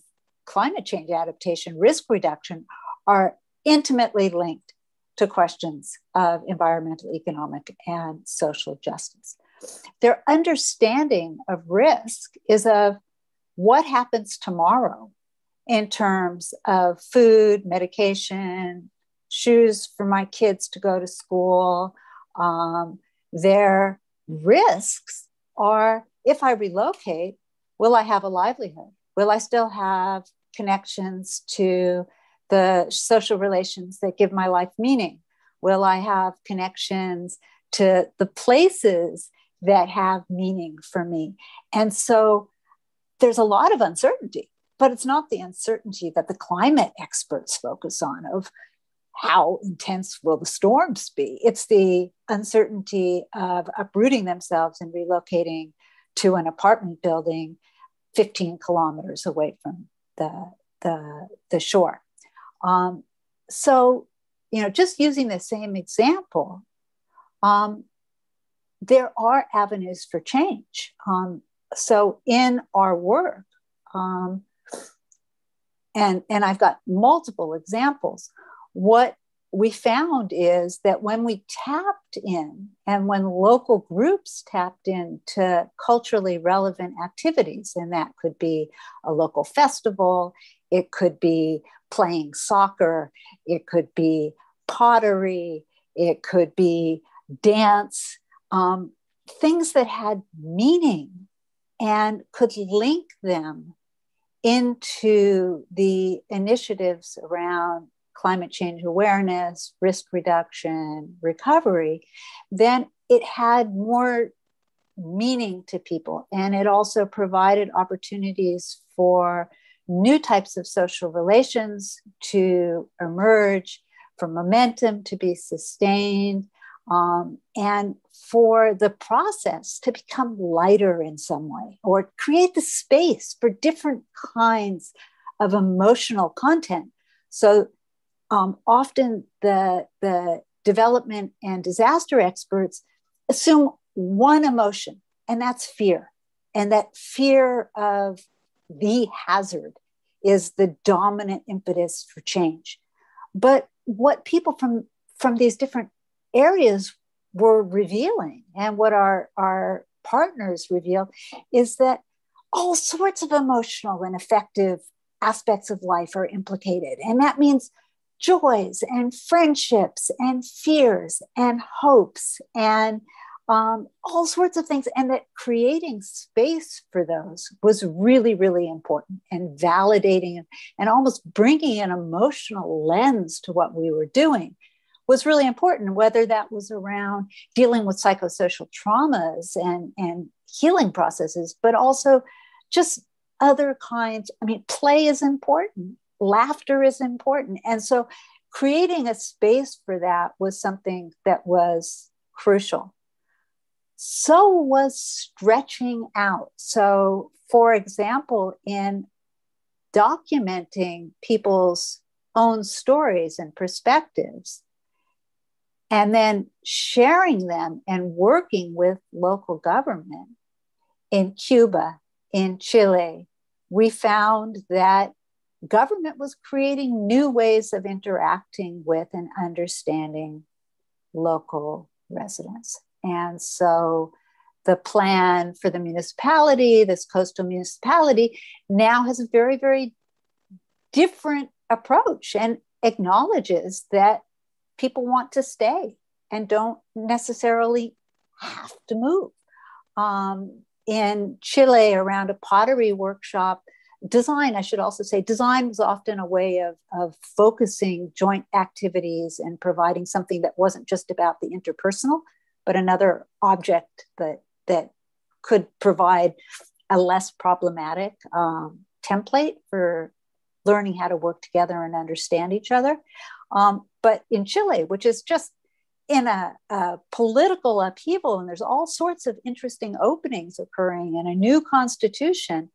climate change adaptation, risk reduction are intimately linked to questions of environmental, economic, and social justice. Their understanding of risk is of what happens tomorrow in terms of food, medication, shoes for my kids to go to school. Um, their risks are if I relocate, will I have a livelihood? Will I still have connections to the social relations that give my life meaning? Will I have connections to the places that have meaning for me? And so there's a lot of uncertainty, but it's not the uncertainty that the climate experts focus on of how intense will the storms be? It's the uncertainty of uprooting themselves and relocating to an apartment building 15 kilometers away from the, the, the shore. Um, so, you know, just using the same example, um, there are avenues for change. Um, so, in our work, um, and, and I've got multiple examples, what we found is that when we tapped in and when local groups tapped into culturally relevant activities, and that could be a local festival, it could be playing soccer, it could be pottery, it could be dance, um, things that had meaning and could link them into the initiatives around climate change awareness, risk reduction, recovery, then it had more meaning to people. And it also provided opportunities for new types of social relations to emerge, for momentum to be sustained, um, and for the process to become lighter in some way or create the space for different kinds of emotional content. So um, often the, the development and disaster experts assume one emotion, and that's fear. And that fear of the hazard is the dominant impetus for change. But what people from, from these different areas were revealing, and what our, our partners revealed, is that all sorts of emotional and affective aspects of life are implicated. And that means joys and friendships and fears and hopes and um, all sorts of things. And that creating space for those was really, really important and validating and almost bringing an emotional lens to what we were doing was really important, whether that was around dealing with psychosocial traumas and, and healing processes, but also just other kinds. I mean, play is important laughter is important. And so creating a space for that was something that was crucial. So was stretching out. So, for example, in documenting people's own stories and perspectives, and then sharing them and working with local government in Cuba, in Chile, we found that government was creating new ways of interacting with and understanding local residents. And so the plan for the municipality, this coastal municipality, now has a very, very different approach and acknowledges that people want to stay and don't necessarily have to move. Um, in Chile, around a pottery workshop, design, I should also say, design was often a way of, of focusing joint activities and providing something that wasn't just about the interpersonal, but another object that, that could provide a less problematic um, template for learning how to work together and understand each other. Um, but in Chile, which is just in a, a, political upheaval, and there's all sorts of interesting openings occurring in a new constitution,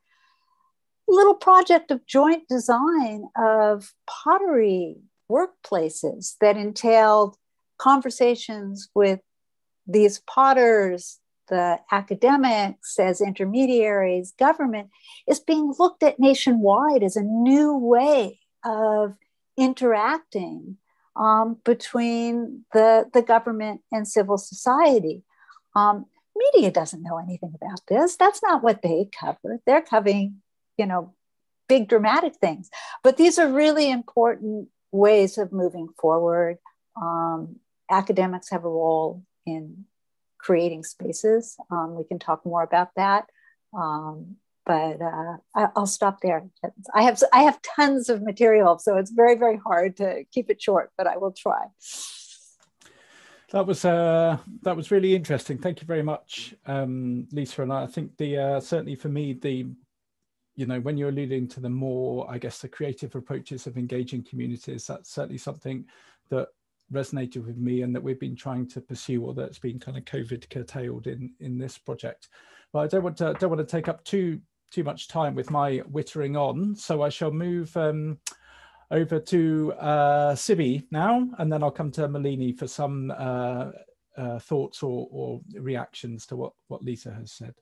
little project of joint design of pottery workplaces that entailed conversations with these potters, the academics, as intermediaries, government, is being looked at nationwide as a new way of interacting um, between the, the government and civil society. Um, media doesn't know anything about this. That's not what they cover. They're covering you know, big dramatic things. But these are really important ways of moving forward. Um, academics have a role in creating spaces. Um, we can talk more about that. Um, but uh, I, will stop there. I have I have tons of material, so it's very very hard to keep it short. But I will try. That was uh, that was really interesting. Thank you very much, um, Lisa. And I think the uh, certainly for me the you know, when you're alluding to the more, I guess, the creative approaches of engaging communities, that's certainly something that resonated with me and that we've been trying to pursue or that's been kind of COVID curtailed in, in this project. But I don't want to, don't want to take up too, too much time with my wittering on. So I shall move um, over to uh, now, and then I'll come to Malini for some uh, uh, thoughts or, or reactions to what, what Lisa has said.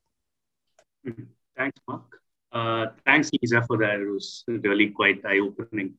Mm-hmm. Thanks, Mark. Uh, thanks, Lisa, for that. It was really quite eye opening.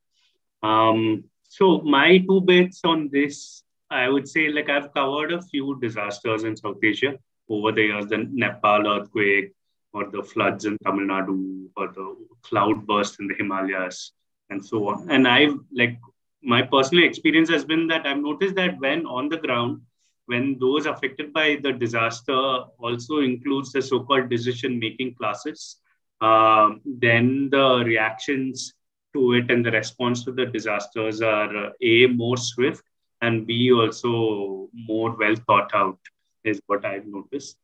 Um, so, my two bits on this, I would say, like, I've covered a few disasters in South Asia over the years the Nepal earthquake, or the floods in Tamil Nadu, or the cloud burst in the Himalayas, and so on. And I've, like, my personal experience has been that I've noticed that when on the ground, when those affected by the disaster also includes the so-called decision-making classes, um, then the reactions to it and the response to the disasters are uh, a more swift and b also more well thought out is what i've noticed.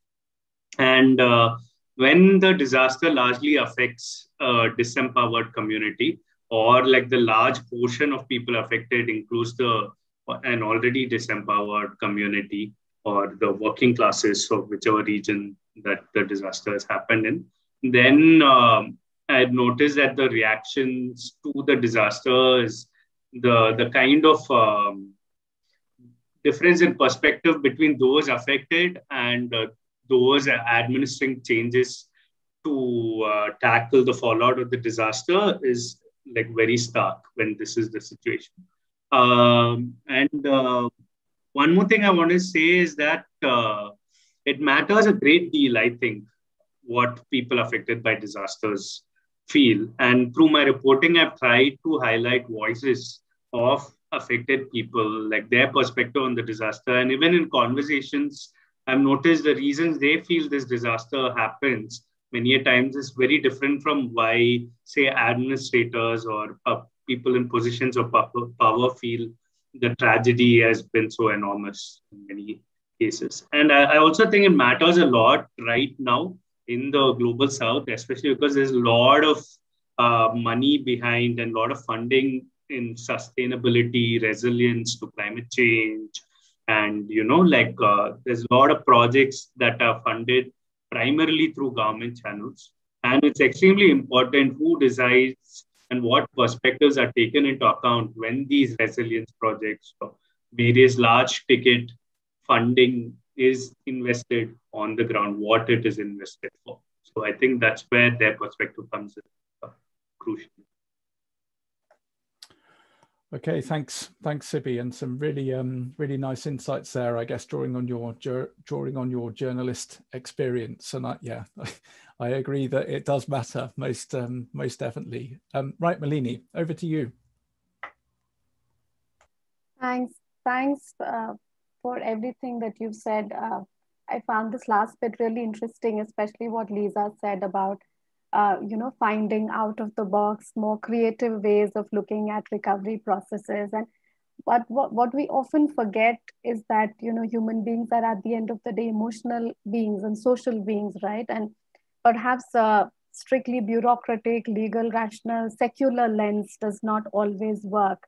And uh, when the disaster largely affects a disempowered community or like the large portion of people affected includes the an already disempowered community or the working classes of whichever region that the disaster has happened in then um, I had noticed that the reactions to the disasters, the the kind of um, difference in perspective between those affected and uh, those administering changes to uh, tackle the fallout of the disaster is like very stark when this is the situation. Um, and uh, one more thing I want to say is that uh, it matters a great deal, I think, what people affected by disasters feel. And through my reporting, I've tried to highlight voices of affected people, like their perspective on the disaster. And even in conversations, I've noticed the reasons they feel this disaster happens many a times is very different from why, say, administrators or uh, people in positions of power feel the tragedy has been so enormous in many cases. And I, I also think it matters a lot right now in the global south, especially because there's a lot of uh, money behind and a lot of funding in sustainability, resilience to climate change. And, you know, like uh, there's a lot of projects that are funded primarily through government channels. And it's extremely important who decides and what perspectives are taken into account when these resilience projects, various large ticket funding is invested on the ground, what it is invested for. So I think that's where their perspective comes in uh, crucial. Okay, thanks, thanks, Sibi, and some really, um, really nice insights there. I guess drawing on your drawing on your journalist experience, and I, yeah, I agree that it does matter most, um, most definitely. Um, right, Malini, over to you. Thanks, thanks uh, for everything that you've said. Uh, I found this last bit really interesting, especially what Lisa said about uh, you know, finding out of the box, more creative ways of looking at recovery processes. And but what, what we often forget is that, you know, human beings are at the end of the day emotional beings and social beings, right? And perhaps a strictly bureaucratic, legal, rational, secular lens does not always work.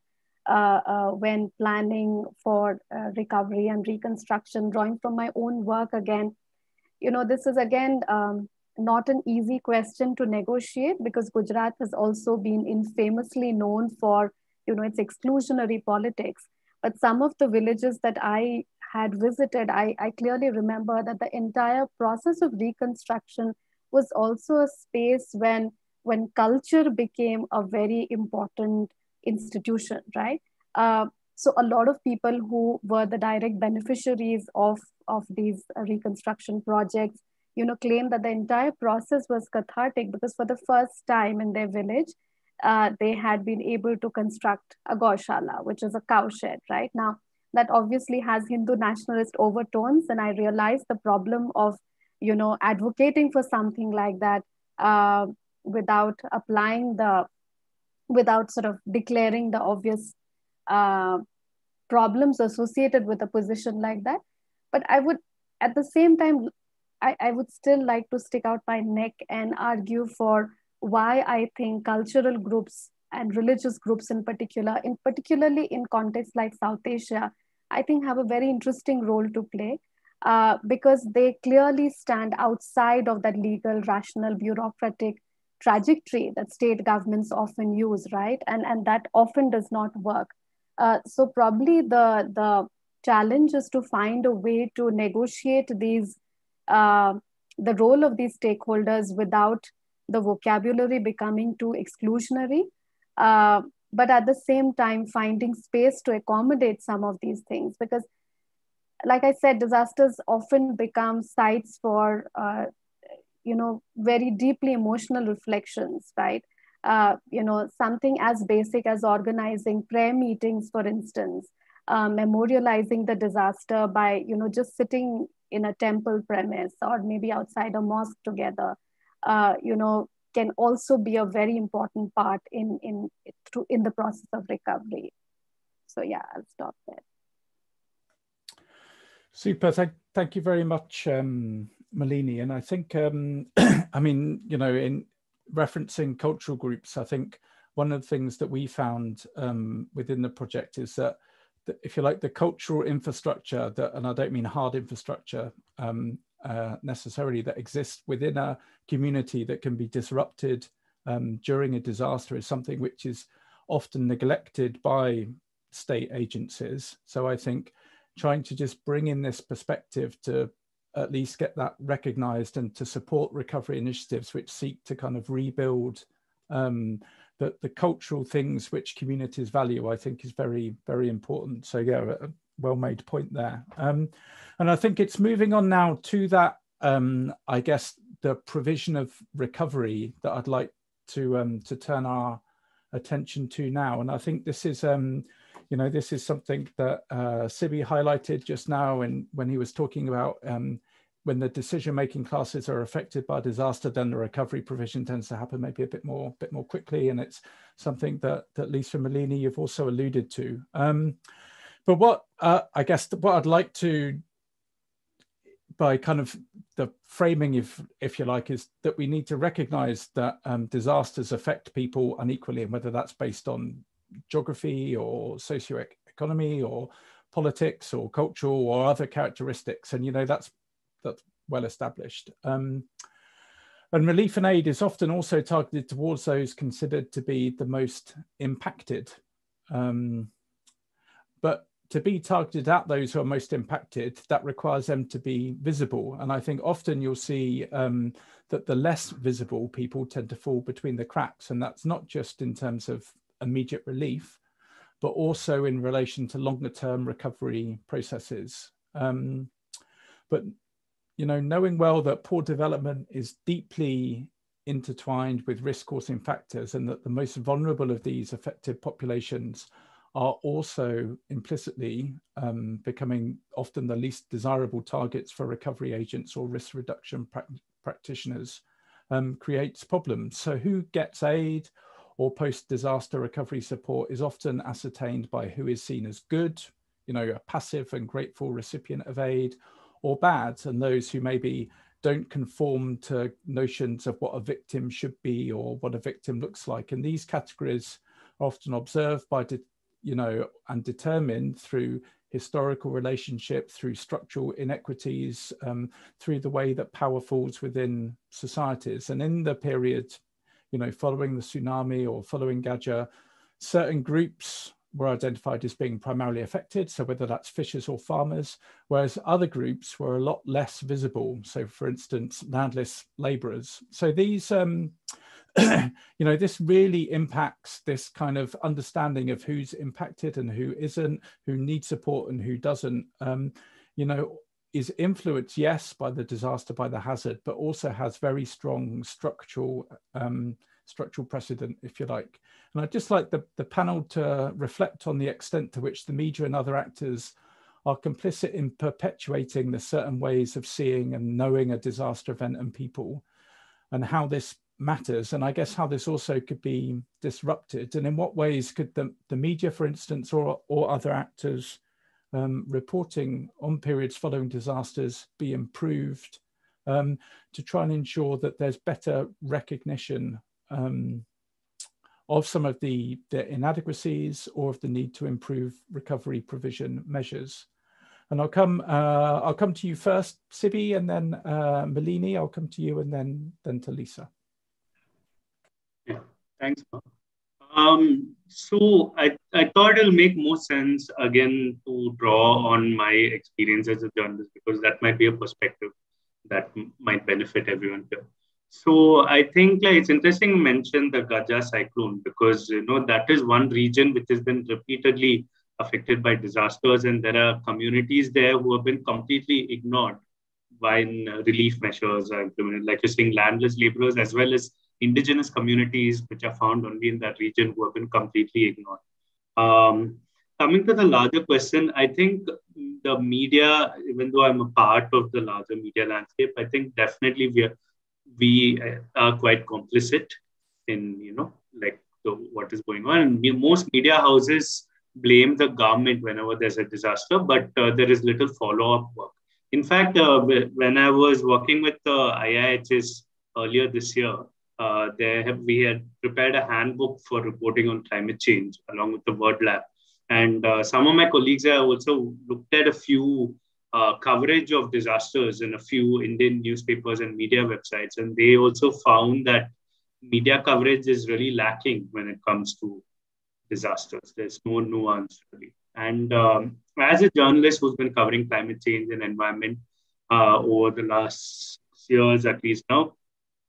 Uh, uh, when planning for uh, recovery and reconstruction, drawing from my own work again, you know, this is again um, not an easy question to negotiate because Gujarat has also been infamously known for, you know, its exclusionary politics. But some of the villages that I had visited, I, I clearly remember that the entire process of reconstruction was also a space when when culture became a very important institution, right? Uh, so a lot of people who were the direct beneficiaries of of these reconstruction projects you know, claimed that the entire process was cathartic because for the first time in their village, uh, they had been able to construct a goshala, which is a cowshed, right? Now, that obviously has Hindu nationalist overtones. And I realized the problem of, you know, advocating for something like that uh, without applying the, without sort of declaring the obvious uh, problems associated with a position like that. But I would at the same time I, I would still like to stick out my neck and argue for why I think cultural groups and religious groups in particular, in particularly in contexts like South Asia, I think have a very interesting role to play uh, because they clearly stand outside of that legal, rational, bureaucratic trajectory that state governments often use, right? And and that often does not work. Uh, so probably the the challenge is to find a way to negotiate these uh, the role of these stakeholders without the vocabulary becoming too exclusionary. Uh, but at the same time, finding space to accommodate some of these things. Because, like I said, disasters often become sites for, uh, you know, very deeply emotional reflections, right? Uh, you know, something as basic as organizing prayer meetings, for instance, uh, memorializing the disaster by, you know, just sitting in a temple premise or maybe outside a mosque together, uh, you know, can also be a very important part in in through in the process of recovery. So yeah, I'll stop there. Super. Thank thank you very much, um, Malini. And I think, um, I mean, you know, in referencing cultural groups, I think one of the things that we found um, within the project is that the, if you like, the cultural infrastructure that, and I don't mean hard infrastructure um, uh, necessarily, that exists within a community that can be disrupted um, during a disaster is something which is often neglected by state agencies. So I think trying to just bring in this perspective to at least get that recognized and to support recovery initiatives which seek to kind of rebuild um, the, the cultural things which communities value, I think is very, very important. So yeah, a well made point there. Um, and I think it's moving on now to that, um, I guess, the provision of recovery that I'd like to, um, to turn our attention to now. And I think this is, um, you know, this is something that uh, Sibi highlighted just now and when he was talking about um, when the decision-making classes are affected by disaster, then the recovery provision tends to happen maybe a bit more, bit more quickly, and it's something that, that Lisa Malini, you've also alluded to. Um, but what uh, I guess what I'd like to, by kind of the framing, if if you like, is that we need to recognise that um, disasters affect people unequally, and whether that's based on geography or socio-economy or politics or cultural or other characteristics, and you know that's that's well established. Um, and relief and aid is often also targeted towards those considered to be the most impacted. Um, but to be targeted at those who are most impacted, that requires them to be visible. And I think often you'll see um, that the less visible people tend to fall between the cracks. And that's not just in terms of immediate relief, but also in relation to longer term recovery processes. Um, but you know, knowing well that poor development is deeply intertwined with risk causing factors and that the most vulnerable of these affected populations are also implicitly um, becoming often the least desirable targets for recovery agents or risk reduction pra practitioners. um, creates problems. So who gets aid or post-disaster recovery support is often ascertained by who is seen as good, you know, a passive and grateful recipient of aid, or bad, and those who maybe don't conform to notions of what a victim should be or what a victim looks like. And these categories are often observed by, you know, and determined through historical relationship, through structural inequities, um, through the way that power falls within societies. And in the period, you know, following the tsunami or following Gaja, certain groups were identified as being primarily affected, so whether that's fishers or farmers, whereas other groups were a lot less visible. So, for instance, landless labourers. So these, um, you know, this really impacts this kind of understanding of who's impacted and who isn't, who needs support and who doesn't. Um, you know, is influenced, yes, by the disaster, by the hazard, but also has very strong structural um, structural precedent, if you like. And I'd just like the, the panel to reflect on the extent to which the media and other actors are complicit in perpetuating the certain ways of seeing and knowing a disaster event and people, and how this matters, and I guess how this also could be disrupted, and in what ways could the, the media, for instance, or, or other actors um, reporting on periods following disasters be improved um, to try and ensure that there's better recognition um, of some of the, the inadequacies or of the need to improve recovery provision measures. And I'll come, uh, I'll come to you first, Sibi, and then uh, Malini. I'll come to you, and then then to Lisa. Yeah, thanks. Um, so I, I thought it'll make more sense again to draw on my experience as a journalist because that might be a perspective that might benefit everyone here. So I think like, it's interesting to mention the Gaja cyclone because you know that is one region which has been repeatedly affected by disasters, and there are communities there who have been completely ignored when relief measures like you're saying, landless laborers as well as indigenous communities which are found only in that region who have been completely ignored. Um, coming to the larger question, I think the media, even though I'm a part of the larger media landscape, I think definitely we are we are quite complicit in you know like the, what is going on and most media houses blame the government whenever there's a disaster but uh, there is little follow-up work in fact uh, when i was working with the iihs earlier this year uh, there have, we had prepared a handbook for reporting on climate change along with the word lab and uh, some of my colleagues have also looked at a few uh, coverage of disasters in a few Indian newspapers and media websites. And they also found that media coverage is really lacking when it comes to disasters. There's no nuance really. And um, as a journalist who's been covering climate change and environment uh, over the last years, at least now,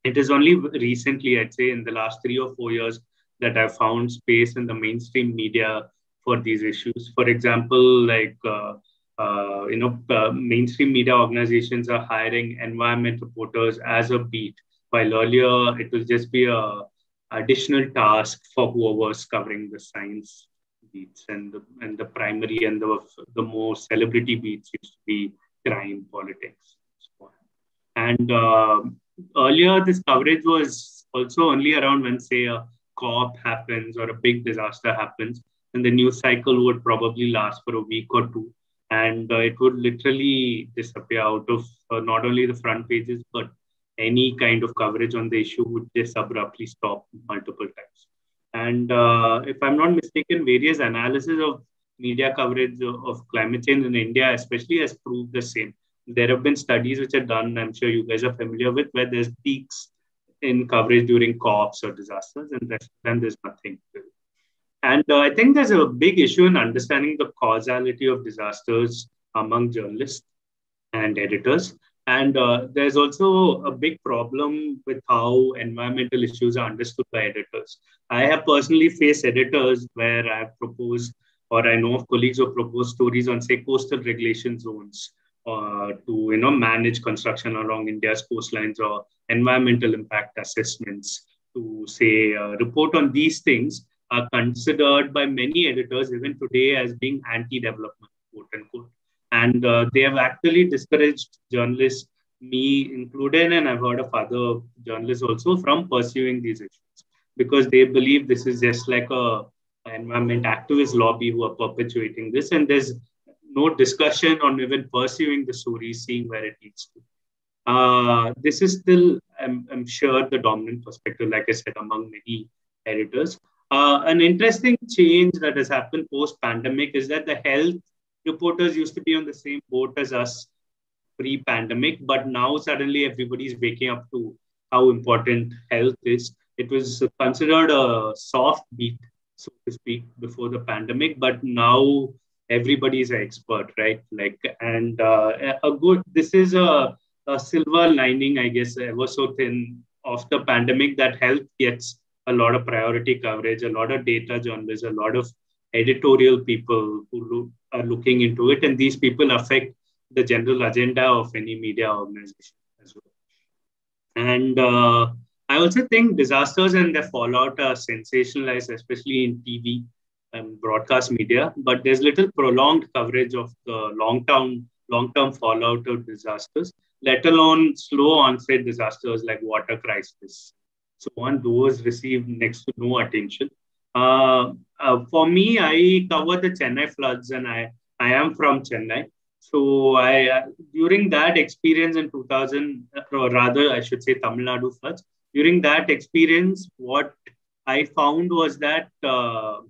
it is only recently, I'd say, in the last three or four years, that I've found space in the mainstream media for these issues. For example, like uh, uh, you know, uh, mainstream media organizations are hiring environment reporters as a beat, while earlier it will just be a additional task for whoever's covering the science beats, and the and the primary and the the more celebrity beats used to be crime, politics, and uh, earlier this coverage was also only around when say a COP happens or a big disaster happens, and the news cycle would probably last for a week or two. And uh, it would literally disappear out of uh, not only the front pages but any kind of coverage on the issue would just abruptly stop multiple times. And uh, if i'm not mistaken various analysis of media coverage of climate change in india especially has proved the same there have been studies which are done i'm sure you guys are familiar with where there's peaks in coverage during cops or disasters and then there's nothing and uh, I think there's a big issue in understanding the causality of disasters among journalists and editors. And uh, there's also a big problem with how environmental issues are understood by editors. I have personally faced editors where I've proposed, or I know of colleagues who propose stories on, say, coastal regulation zones uh, to you know manage construction along India's coastlines or environmental impact assessments to say uh, report on these things are considered by many editors even today as being anti-development, quote unquote. And uh, they have actually discouraged journalists me included, and I've heard of other journalists also from pursuing these issues because they believe this is just like a environment activist lobby who are perpetuating this, and there's no discussion on even pursuing the story, seeing where it leads to. Uh, this is still, I'm, I'm, sure, the dominant perspective, like I said, among many editors. Uh, an interesting change that has happened post pandemic is that the health reporters used to be on the same boat as us pre pandemic, but now suddenly everybody's waking up to how important health is. It was considered a soft beat, so to speak, before the pandemic, but now everybody's an expert, right? Like, and uh, a good, this is a, a silver lining, I guess, ever so thin of the pandemic that health gets a lot of priority coverage, a lot of data journalists, a lot of editorial people who are looking into it. And these people affect the general agenda of any media organization as well. And uh, I also think disasters and their fallout are sensationalized, especially in TV and broadcast media. But there's little prolonged coverage of the long-term long-term fallout of disasters, let alone slow onset disasters like water crisis so on. Those receive next to no attention. Uh, uh, for me, I cover the Chennai floods, and I I am from Chennai. So I uh, during that experience in 2000, or rather, I should say Tamil Nadu floods. During that experience, what I found was that uh,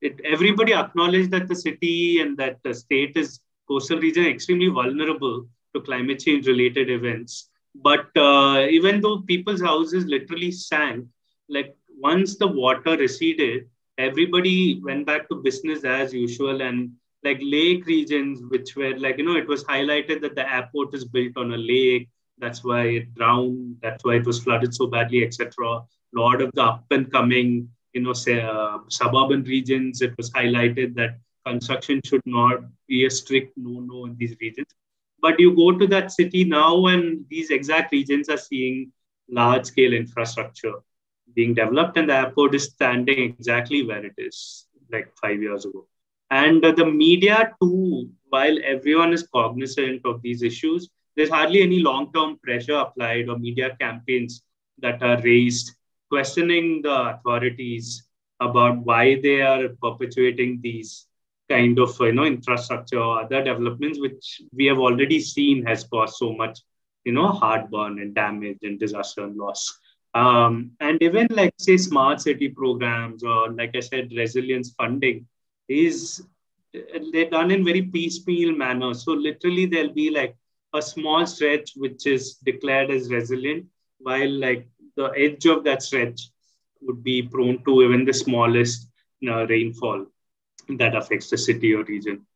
it, everybody acknowledged that the city and that the state is coastal region extremely vulnerable to climate change related events but uh, even though people's houses literally sank, like once the water receded, everybody went back to business as usual. And like lake regions, which were like, you know, it was highlighted that the airport is built on a lake. That's why it drowned. That's why it was flooded so badly, etc. A lot of the up and coming, you know, say, uh, suburban regions, it was highlighted that construction should not be a strict no-no in these regions. But you go to that city now, and these exact regions are seeing large scale infrastructure being developed, and the airport is standing exactly where it is like five years ago. And uh, the media, too, while everyone is cognizant of these issues, there's hardly any long term pressure applied or media campaigns that are raised questioning the authorities about why they are perpetuating these kind of you know infrastructure or other developments which we have already seen has caused so much you know heartburn and damage and disaster and loss. Um, and even like say smart city programs or like i said resilience funding is they're done in very piecemeal manner. So literally there'll be like a small stretch which is declared as resilient while like the edge of that stretch would be prone to even the smallest know, rainfall that affects the city or region.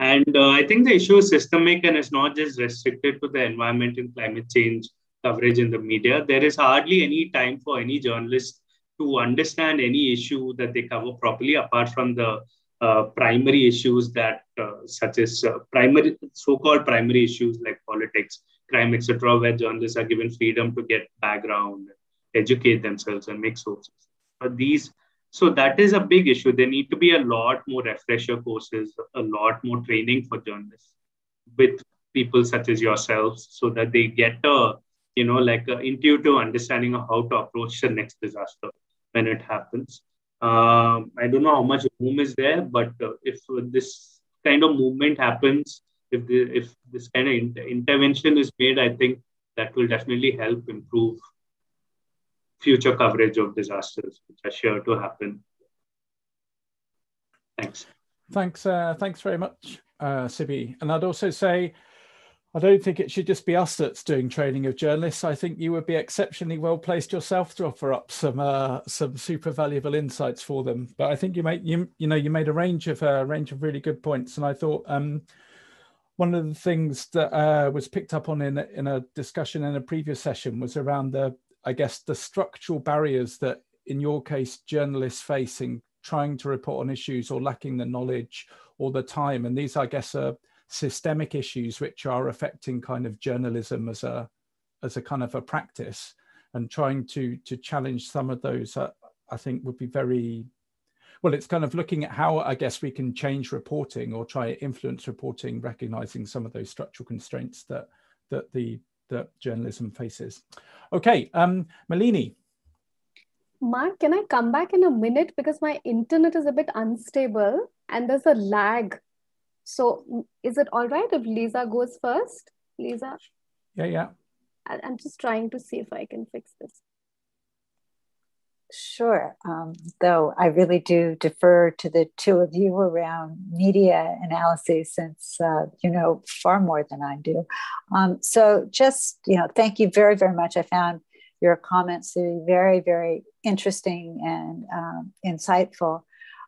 And uh, I think the issue is systemic and it's not just restricted to the environment and climate change coverage in the media. There is hardly any time for any journalist to understand any issue that they cover properly, apart from the uh, primary issues that, uh, such as uh, primary, so-called primary issues like politics, crime, etc., where journalists are given freedom to get background, educate themselves, and make sources. But these so that is a big issue. There need to be a lot more refresher courses, a lot more training for journalists with people such as yourselves, so that they get a you know like an intuitive understanding of how to approach the next disaster when it happens. Um, I don't know how much room is there, but uh, if this kind of movement happens, if the, if this kind of inter- intervention is made, I think that will definitely help improve future coverage of disasters, which are sure to happen. Thanks. Thanks. Uh, thanks very much, uh, Sibi. And I'd also say, I don't think it should just be us that's doing training of journalists. I think you would be exceptionally well placed yourself to offer up some uh, some super valuable insights for them. But I think you made you you know you made a range of a uh, range of really good points, and I thought um, one of the things that uh, was picked up on in in a discussion in a previous session was around the I guess, the structural barriers that, in your case, journalists facing trying to report on issues or lacking the knowledge or the time. And these, I guess, are systemic issues which are affecting kind of journalism as a as a kind of a practice. And trying to to challenge some of those, uh, I think, would be very well. It's kind of looking at how I guess we can change reporting or try to influence reporting, recognizing some of those structural constraints that that the that journalism faces. Okay, um, Malini. Mark, can I come back in a minute because my internet is a bit unstable and there's a lag. So is it all right if Lisa goes first? Lisa? Yeah, yeah. I'm just trying to see if I can fix this. Sure. Um, though I really do defer to the two of you around media analysis since uh, you know far more than I do. Um, so just, you know, thank you very, very much. I found your comments to be very, very interesting and um, insightful.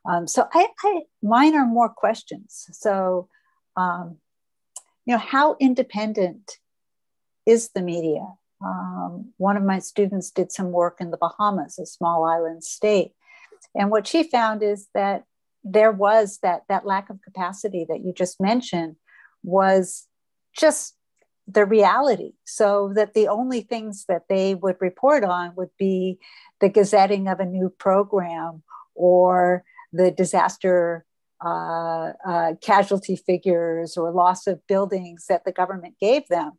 Um, so I, I, mine are more questions. So, um, you know, how independent is the media? Um, one of my students did some work in the Bahamas, a small island state. And what she found is that there was that, that lack of capacity that you just mentioned was just the reality. So that the only things that they would report on would be the gazetting of a new program or the disaster uh, uh, casualty figures or loss of buildings that the government gave them.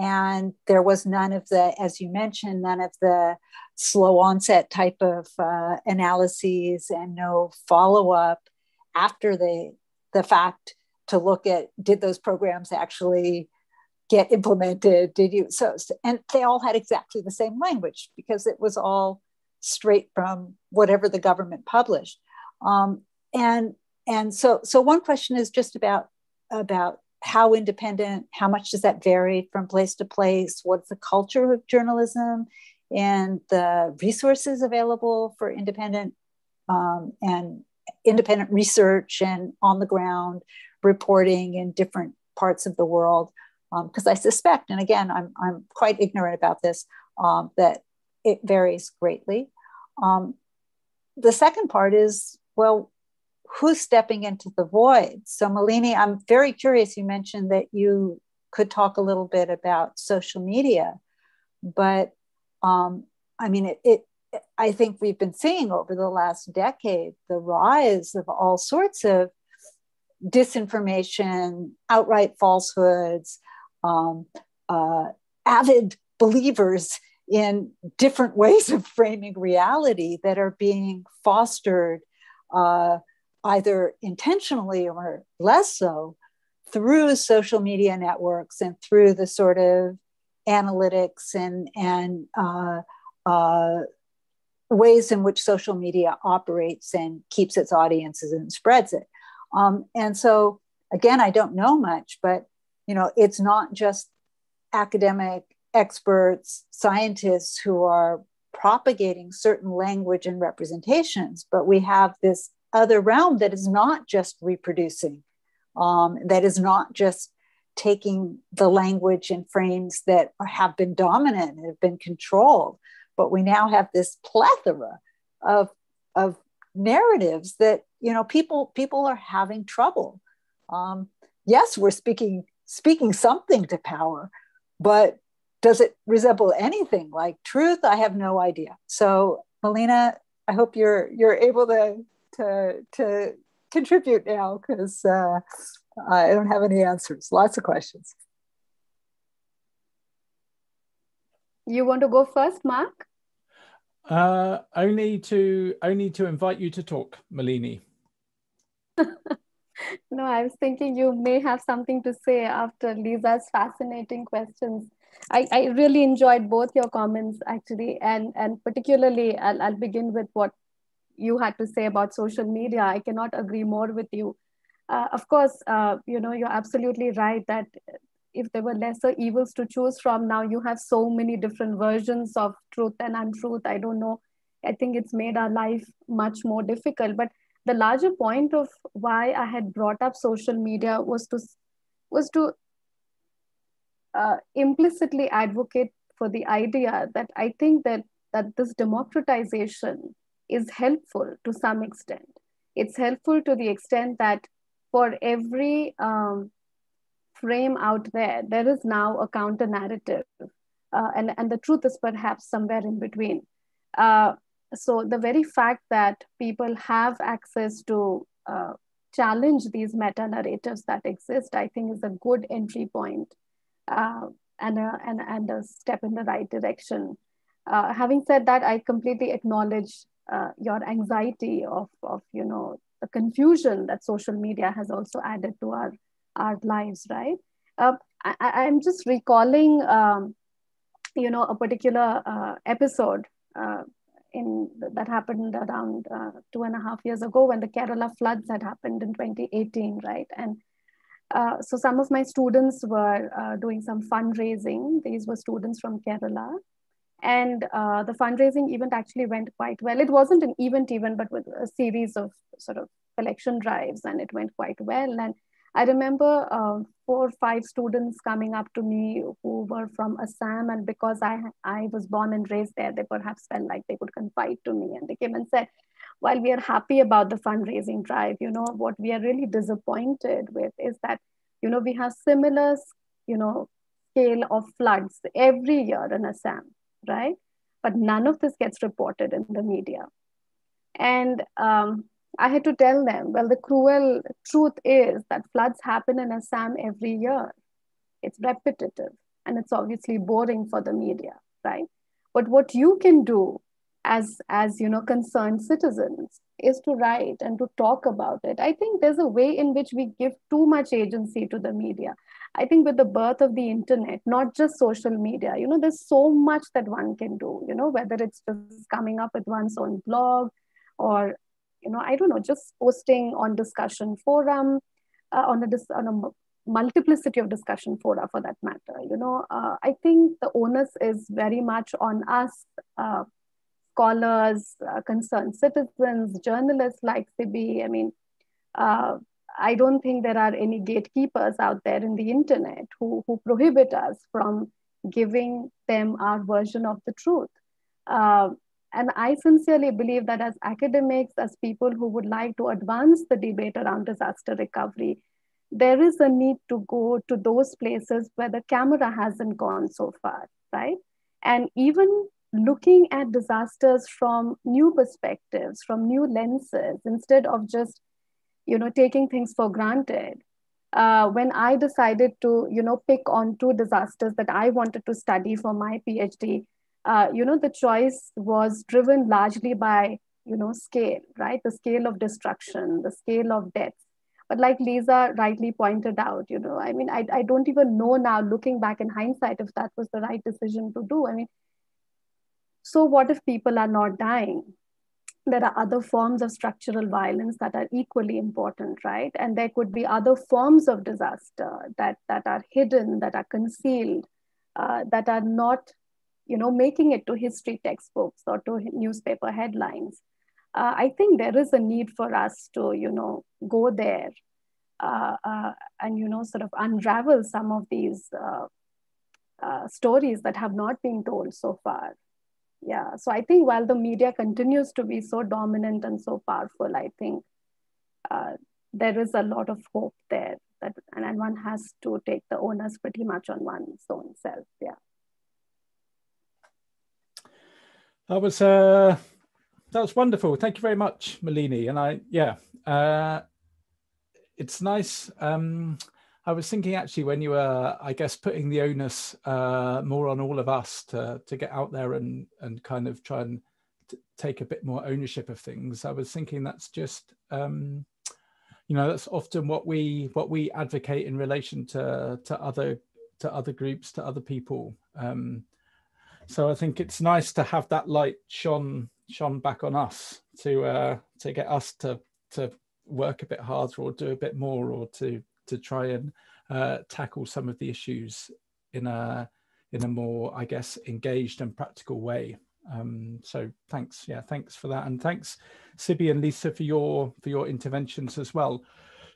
And there was none of the, as you mentioned, none of the slow onset type of uh, analyses and no follow up after the, the fact to look at did those programs actually get implemented? Did you? So, and they all had exactly the same language because it was all straight from whatever the government published. Um, and and so so one question is just about about how independent, how much does that vary from place to place? What's the culture of journalism and the resources available for independent um, and independent research and on the ground reporting in different parts of the world? Because um, I suspect, and again, I'm, I'm quite ignorant about this, um, that it varies greatly. Um, the second part is well, who's stepping into the void? So, Malini, I'm very curious. You mentioned that you could talk a little bit about social media, but um, I mean, it, it, I think we've been seeing over the last decade the rise of all sorts of disinformation, outright falsehoods, um, uh, avid believers in different ways of framing reality that are being fostered uh, either intentionally or less so through social media networks and through the sort of analytics and and uh, uh, ways in which social media operates and keeps its audiences and spreads it. Um, and so again, I don't know much, but you know, it's not just academic experts, scientists who are propagating certain language and representations, but we have this other realm that is not just reproducing, um, that is not just taking the language and frames that have been dominant and have been controlled, but we now have this plethora of, of narratives that you know people people are having trouble. Um, yes, we're speaking speaking something to power, but does it resemble anything like truth? I have no idea. So, Malini, I hope you're you're able to to to contribute now because uh, I don't have any answers. Lots of questions. You want to go first, Mark? Uh, only to only to invite you to talk, Malini. no, I was thinking you may have something to say after Lisa's fascinating questions. I, I really enjoyed both your comments actually, and and particularly I'll, I'll begin with what you had to say about social media. I cannot agree more with you. Uh, of course, uh, you know you're absolutely right that if there were lesser evils to choose from, now you have so many different versions of truth and untruth. I don't know. I think it's made our life much more difficult. But the larger point of why I had brought up social media was to was to uh, implicitly advocate for the idea that I think that that this democratization is helpful to some extent. It's helpful to the extent that for every um, frame out there, there is now a counter narrative, uh, and and the truth is perhaps somewhere in between. Uh, so the very fact that people have access to uh, challenge these meta narratives that exist, I think, is a good entry point uh, and a, and, and a step in the right direction. Uh, having said that, I completely acknowledge uh, your anxiety of, of, you know, the confusion that social media has also added to our, our lives, right? Uh, I, am just recalling, um, you know, a particular uh, episode uh, in that happened around uh, two and a half years ago when the Kerala floods had happened in 2018, right? And uh, so some of my students were doing some fundraising. These were students from Kerala. And uh, the fundraising event actually went quite well. It wasn't an event even, but with a series of sort of collection drives and it went quite well. And I remember uh, four or five students coming up to me who were from Assam, and because I I was born and raised there, they perhaps felt like they could confide to me, and they came and said, "While we are happy about the fundraising drive, you know what we are really disappointed with is that you know we have similar you know scale of floods every year in Assam, right? But none of this gets reported in the media, and um, I had to tell them, well, the cruel truth is that floods happen in Assam every year. It's repetitive and it's obviously boring for the media, right? But what you can do as, as you know, concerned citizens is to write and to talk about it. I think there's a way in which we give too much agency to the media. I think with the birth of the internet, not just social media, you know, there's so much that one can do, you know, whether it's just coming up with one's own blog or you know, I don't know, just posting on discussion forum, uh, on a dis- on a multiplicity of discussion fora for that matter. You know, uh, I think the onus is very much on us, uh, scholars, uh, concerned citizens, journalists like Sibi. I mean, uh, I don't think there are any gatekeepers out there in the internet who, who prohibit us from giving them our version of the truth. Uh, and I sincerely believe that as academics, as people who would like to advance the debate around disaster recovery, there is a need to go to those places where the camera hasn't gone so far, right? And even looking at disasters from new perspectives, from new lenses, instead of just, you know, taking things for granted. Uh, when I decided to, you know, pick on two disasters that I wanted to study for my PhD, uh, you know, the choice was driven largely by, you know, scale, right? The scale of destruction, the scale of death. But like Lisa rightly pointed out, you know, I mean, I, I don't even know now, looking back in hindsight, if that was the right decision to do. I mean, so what if people are not dying? There are other forms of structural violence that are equally important, right? And there could be other forms of disaster that, that are hidden, that are concealed, uh, that are not you know, making it to history textbooks or to newspaper headlines. Uh, I think there is a need for us to, you know, go there uh, uh, and, you know, sort of unravel some of these uh, uh, stories that have not been told so far. Yeah, so I think while the media continues to be so dominant and so powerful, I think uh, there is a lot of hope there that, and and one has to take the onus pretty much on one's own self. Yeah. That was uh, that was wonderful. Thank you very much, Malini. And I, yeah, uh, it's nice. Um, I was thinking actually when you were, I guess, putting the onus uh, more on all of us to to get out there and and kind of try and take a bit more ownership of things. I was thinking that's just, um, you know, that's often what we what we advocate in relation to to other to other groups, to other people. Um, so I think it's nice to have that light shone shone back on us to uh, to get us to to work a bit harder or do a bit more or to to try and uh, tackle some of the issues in a in a more I guess engaged and practical way. Um, so thanks, yeah, thanks for that, and thanks Sibi and Lisa for your for your interventions as well.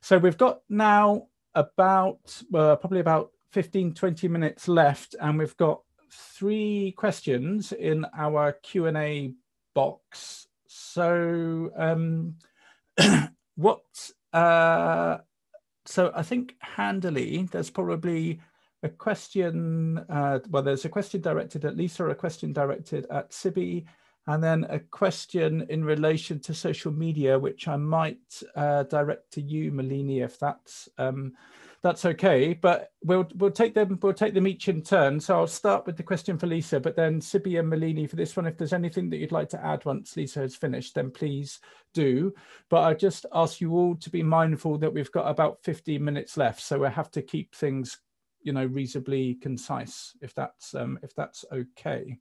So we've got now about uh, probably about 15 20 minutes left and we've got three questions in our Q&A box. So um, what, uh, so I think handily, there's probably a question, uh, well, there's a question directed at Lisa, a question directed at Sibi, and then a question in relation to social media, which I might uh, direct to you, Malini, if that's um, that's okay. But we'll we'll take them we'll take them each in turn. So I'll start with the question for Lisa, but then Sibi and Malini for this one. If there's anything that you'd like to add once Lisa has finished, then please do. But I just ask you all to be mindful that we've got about 15 minutes left, so we have to keep things, you know, reasonably concise. If that's um, if that's okay.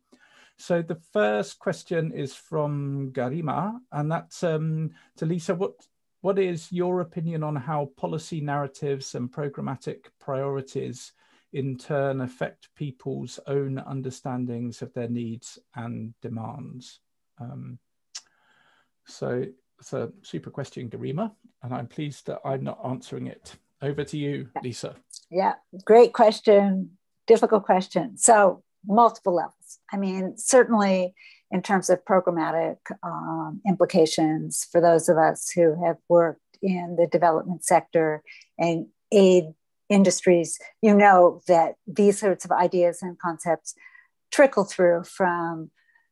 So the first question is from Garima, and that's um, to Lisa. What what is your opinion on how policy narratives and programmatic priorities in turn affect people's own understandings of their needs and demands? Um, so it's a super question, Garima, and I'm pleased that I'm not answering it. Over to you, Lisa. Yeah, great question, difficult question. So multiple levels. I mean, certainly in terms of programmatic um, implications for those of us who have worked in the development sector and aid industries, you know that these sorts of ideas and concepts trickle through from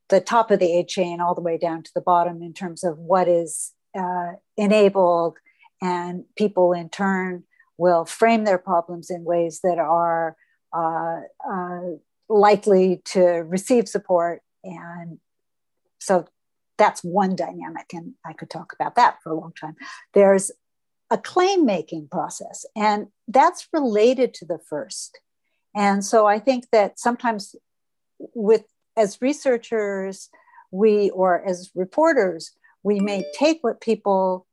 the top of the aid chain all the way down to the bottom in terms of what is uh, enabled, and people in turn will frame their problems in ways that are uh, uh, likely to receive support and so that's one dynamic, and I could talk about that for a long time. There's a claim making process, and that's related to the first. And so I think that sometimes, with as researchers, we or as reporters, we may take what people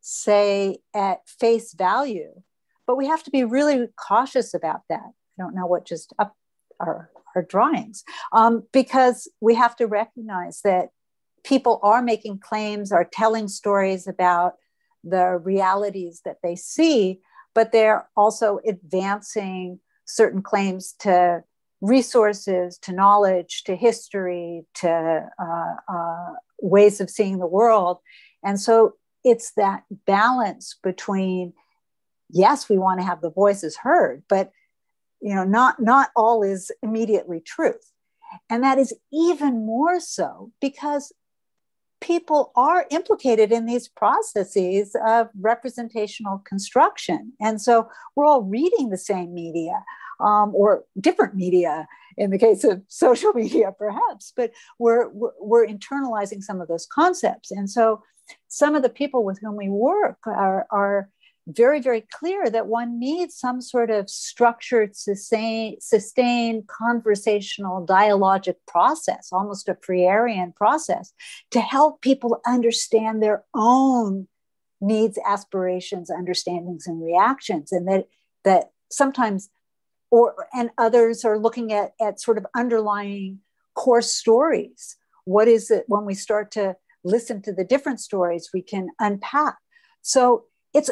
say at face value, but we have to be really cautious about that. I don't know what just up our her drawings um, because we have to recognize that people are making claims, are telling stories about the realities that they see, but they're also advancing certain claims to resources, to knowledge, to history, to uh, uh, ways of seeing the world. And so it's that balance between, yes, we want to have the voices heard, but you know not not all is immediately truth. And that is even more so because people are implicated in these processes of representational construction. And so we're all reading the same media um, or different media in the case of social media perhaps but we're, we're, we're internalizing some of those concepts. And so some of the people with whom we work are, are very, very clear that one needs some sort of structured, sustained, sustained conversational dialogic process, almost a Freirean process, to help people understand their own needs, aspirations, understandings, and reactions. And that that sometimes or and others are looking at, at sort of underlying core stories. What is it when we start to listen to the different stories we can unpack? So it's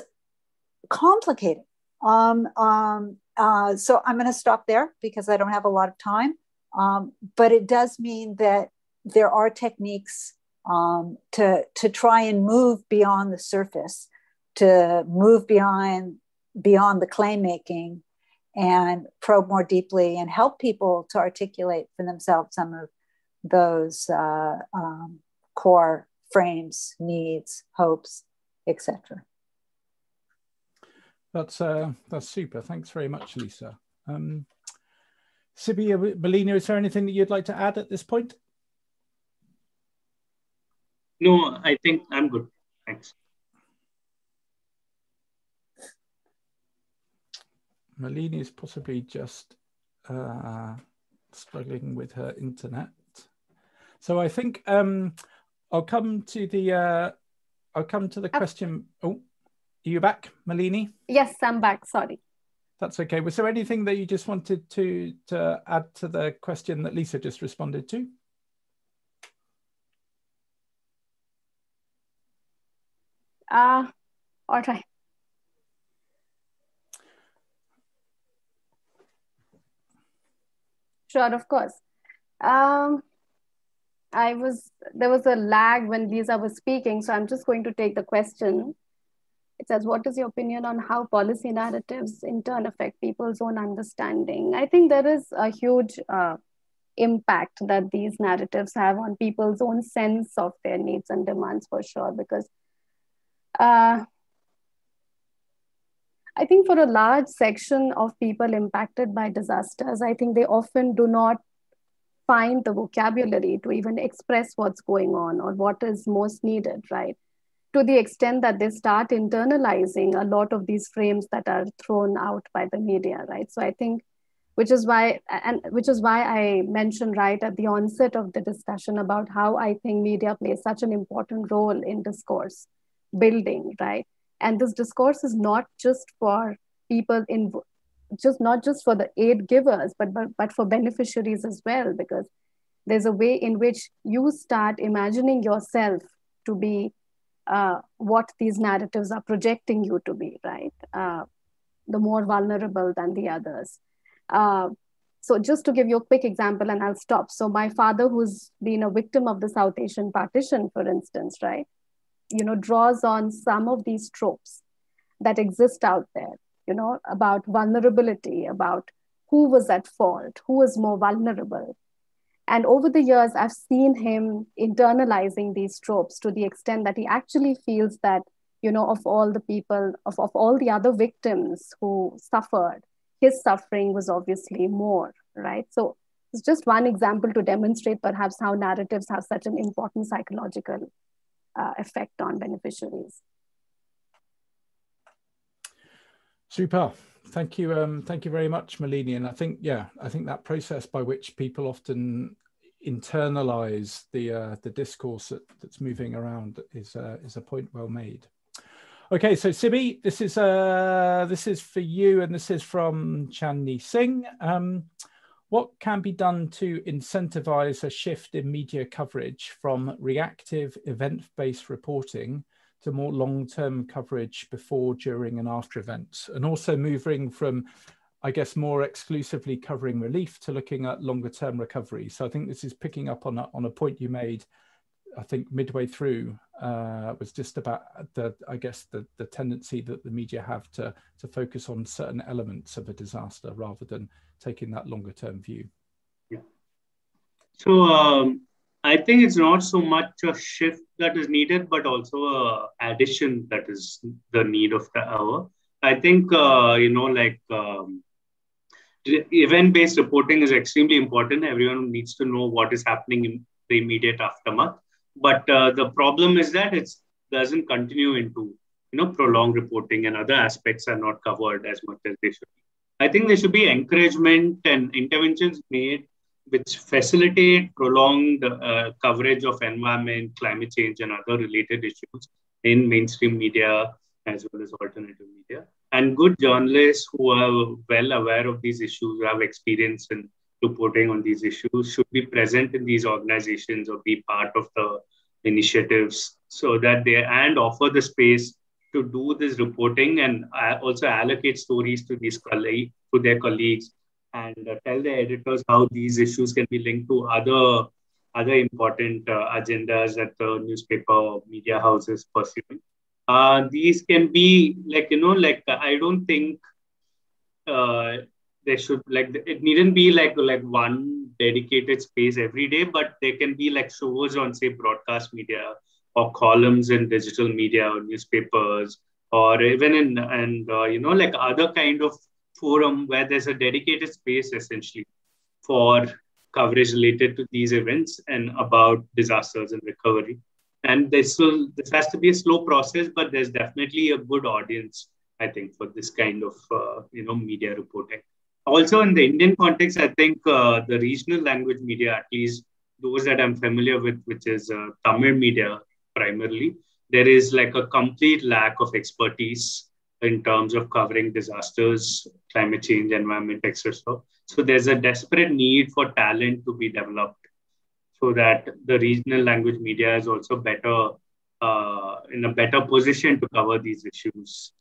complicated. Um, um, uh, so I'm going to stop there because I don't have a lot of time. Um, but it does mean that there are techniques um, to to try and move beyond the surface, to move beyond beyond the claim making, and probe more deeply and help people to articulate for themselves some of those uh, um, core frames, needs, hopes, etc. That's uh, that's super. Thanks very much, Lisa. Um, Sibi, Malini, is there anything that you'd like to add at this point? No, I think I'm good. Thanks. Malini is possibly just uh, struggling with her internet. So I think um, I'll come to the uh, I'll come to the question. Oh, are you back, Malini? Yes, I'm back. Sorry. That's okay. Was there anything that you just wanted to, to add to the question that Lisa just responded to? Uh, all right. Sure, of course. Um, I was, there was a lag when Lisa was speaking, so I'm just going to take the question. It says, What is your opinion on how policy narratives in turn affect people's own understanding? I think there is a huge uh, impact that these narratives have on people's own sense of their needs and demands for sure, because uh, I think for a large section of people impacted by disasters, I think they often do not find the vocabulary to even express what's going on or what is most needed, right? To the extent that they start internalizing a lot of these frames that are thrown out by the media, right? So I think, which is why, and which is why I mentioned right at the onset of the discussion about how I think media plays such an important role in discourse building, right? And this discourse is not just for people in just not just for the aid givers, but, but, but for beneficiaries as well, because there's a way in which you start imagining yourself to be uh, what these narratives are projecting you to be, right? Uh, the more vulnerable than the others. Uh, so just to give you a quick example, and I'll stop. So my father, who's been a victim of the South Asian partition, for instance, right? You know, draws on some of these tropes that exist out there you know, about vulnerability, about who was at fault, who was more vulnerable. And over the years, I've seen him internalizing these tropes to the extent that he actually feels that, you know, of all the people, of, of all the other victims who suffered, his suffering was obviously more, right? So it's just one example to demonstrate perhaps how narratives have such an important psychological uh, effect on beneficiaries. Super. Thank you. Um, thank you very much, Malini. And I think, yeah, I think that process by which people often internalize the uh, the discourse that, that's moving around is uh, is a point well made. Okay, so Sibi, this is uh, this is for you, and this is from Chandni Singh. Um, what can be done to incentivize a shift in media coverage from reactive event-based reporting to more long-term coverage before, during, and after events, and also moving from, I guess, more exclusively covering relief to looking at longer-term recovery. So I think this is picking up on a, on a point you made. I think midway through uh, was just about the, I guess, the the tendency that the media have to to focus on certain elements of a disaster rather than taking that longer-term view. Yeah. So um, I think it's not so much a shift that is needed, but also a addition that is the need of the hour. I think uh, you know, like um, event-based reporting is extremely important. Everyone needs to know what is happening in the immediate aftermath. But uh, the problem is that it doesn't continue into you know prolonged reporting, and other aspects are not covered as much as they should. I think there should be encouragement and interventions made which facilitate prolonged uh, coverage of environment, climate change, and other related issues in mainstream media as well as alternative media. And good journalists who are well aware of these issues, who have experience in reporting on these issues, should be present in these organizations or be part of the initiatives so that they and offer the space to do this reporting and uh, also allocate stories to these colleagues to their colleagues and uh, tell the editors how these issues can be linked to other other important uh, agendas that the newspaper media houses pursuing. Uh, these can be like you know like I don't think uh, there should like it needn't be like like one dedicated space every day, but there can be like shows on say broadcast media or columns in digital media or newspapers or even in and uh, you know like other kind of forum where there's a dedicated space essentially for coverage related to these events and about disasters and recovery. And this will this has to be a slow process, but there's definitely a good audience, I think, for this kind of uh, you know media reporting. Also, in the Indian context, I think uh, the regional language media, at least those that I'm familiar with, which is uh, Tamil media primarily, there is like a complete lack of expertise in terms of covering disasters, climate change, environment, etc. So there's a desperate need for talent to be developed so that the regional language media is also better uh, in a better position to cover these issues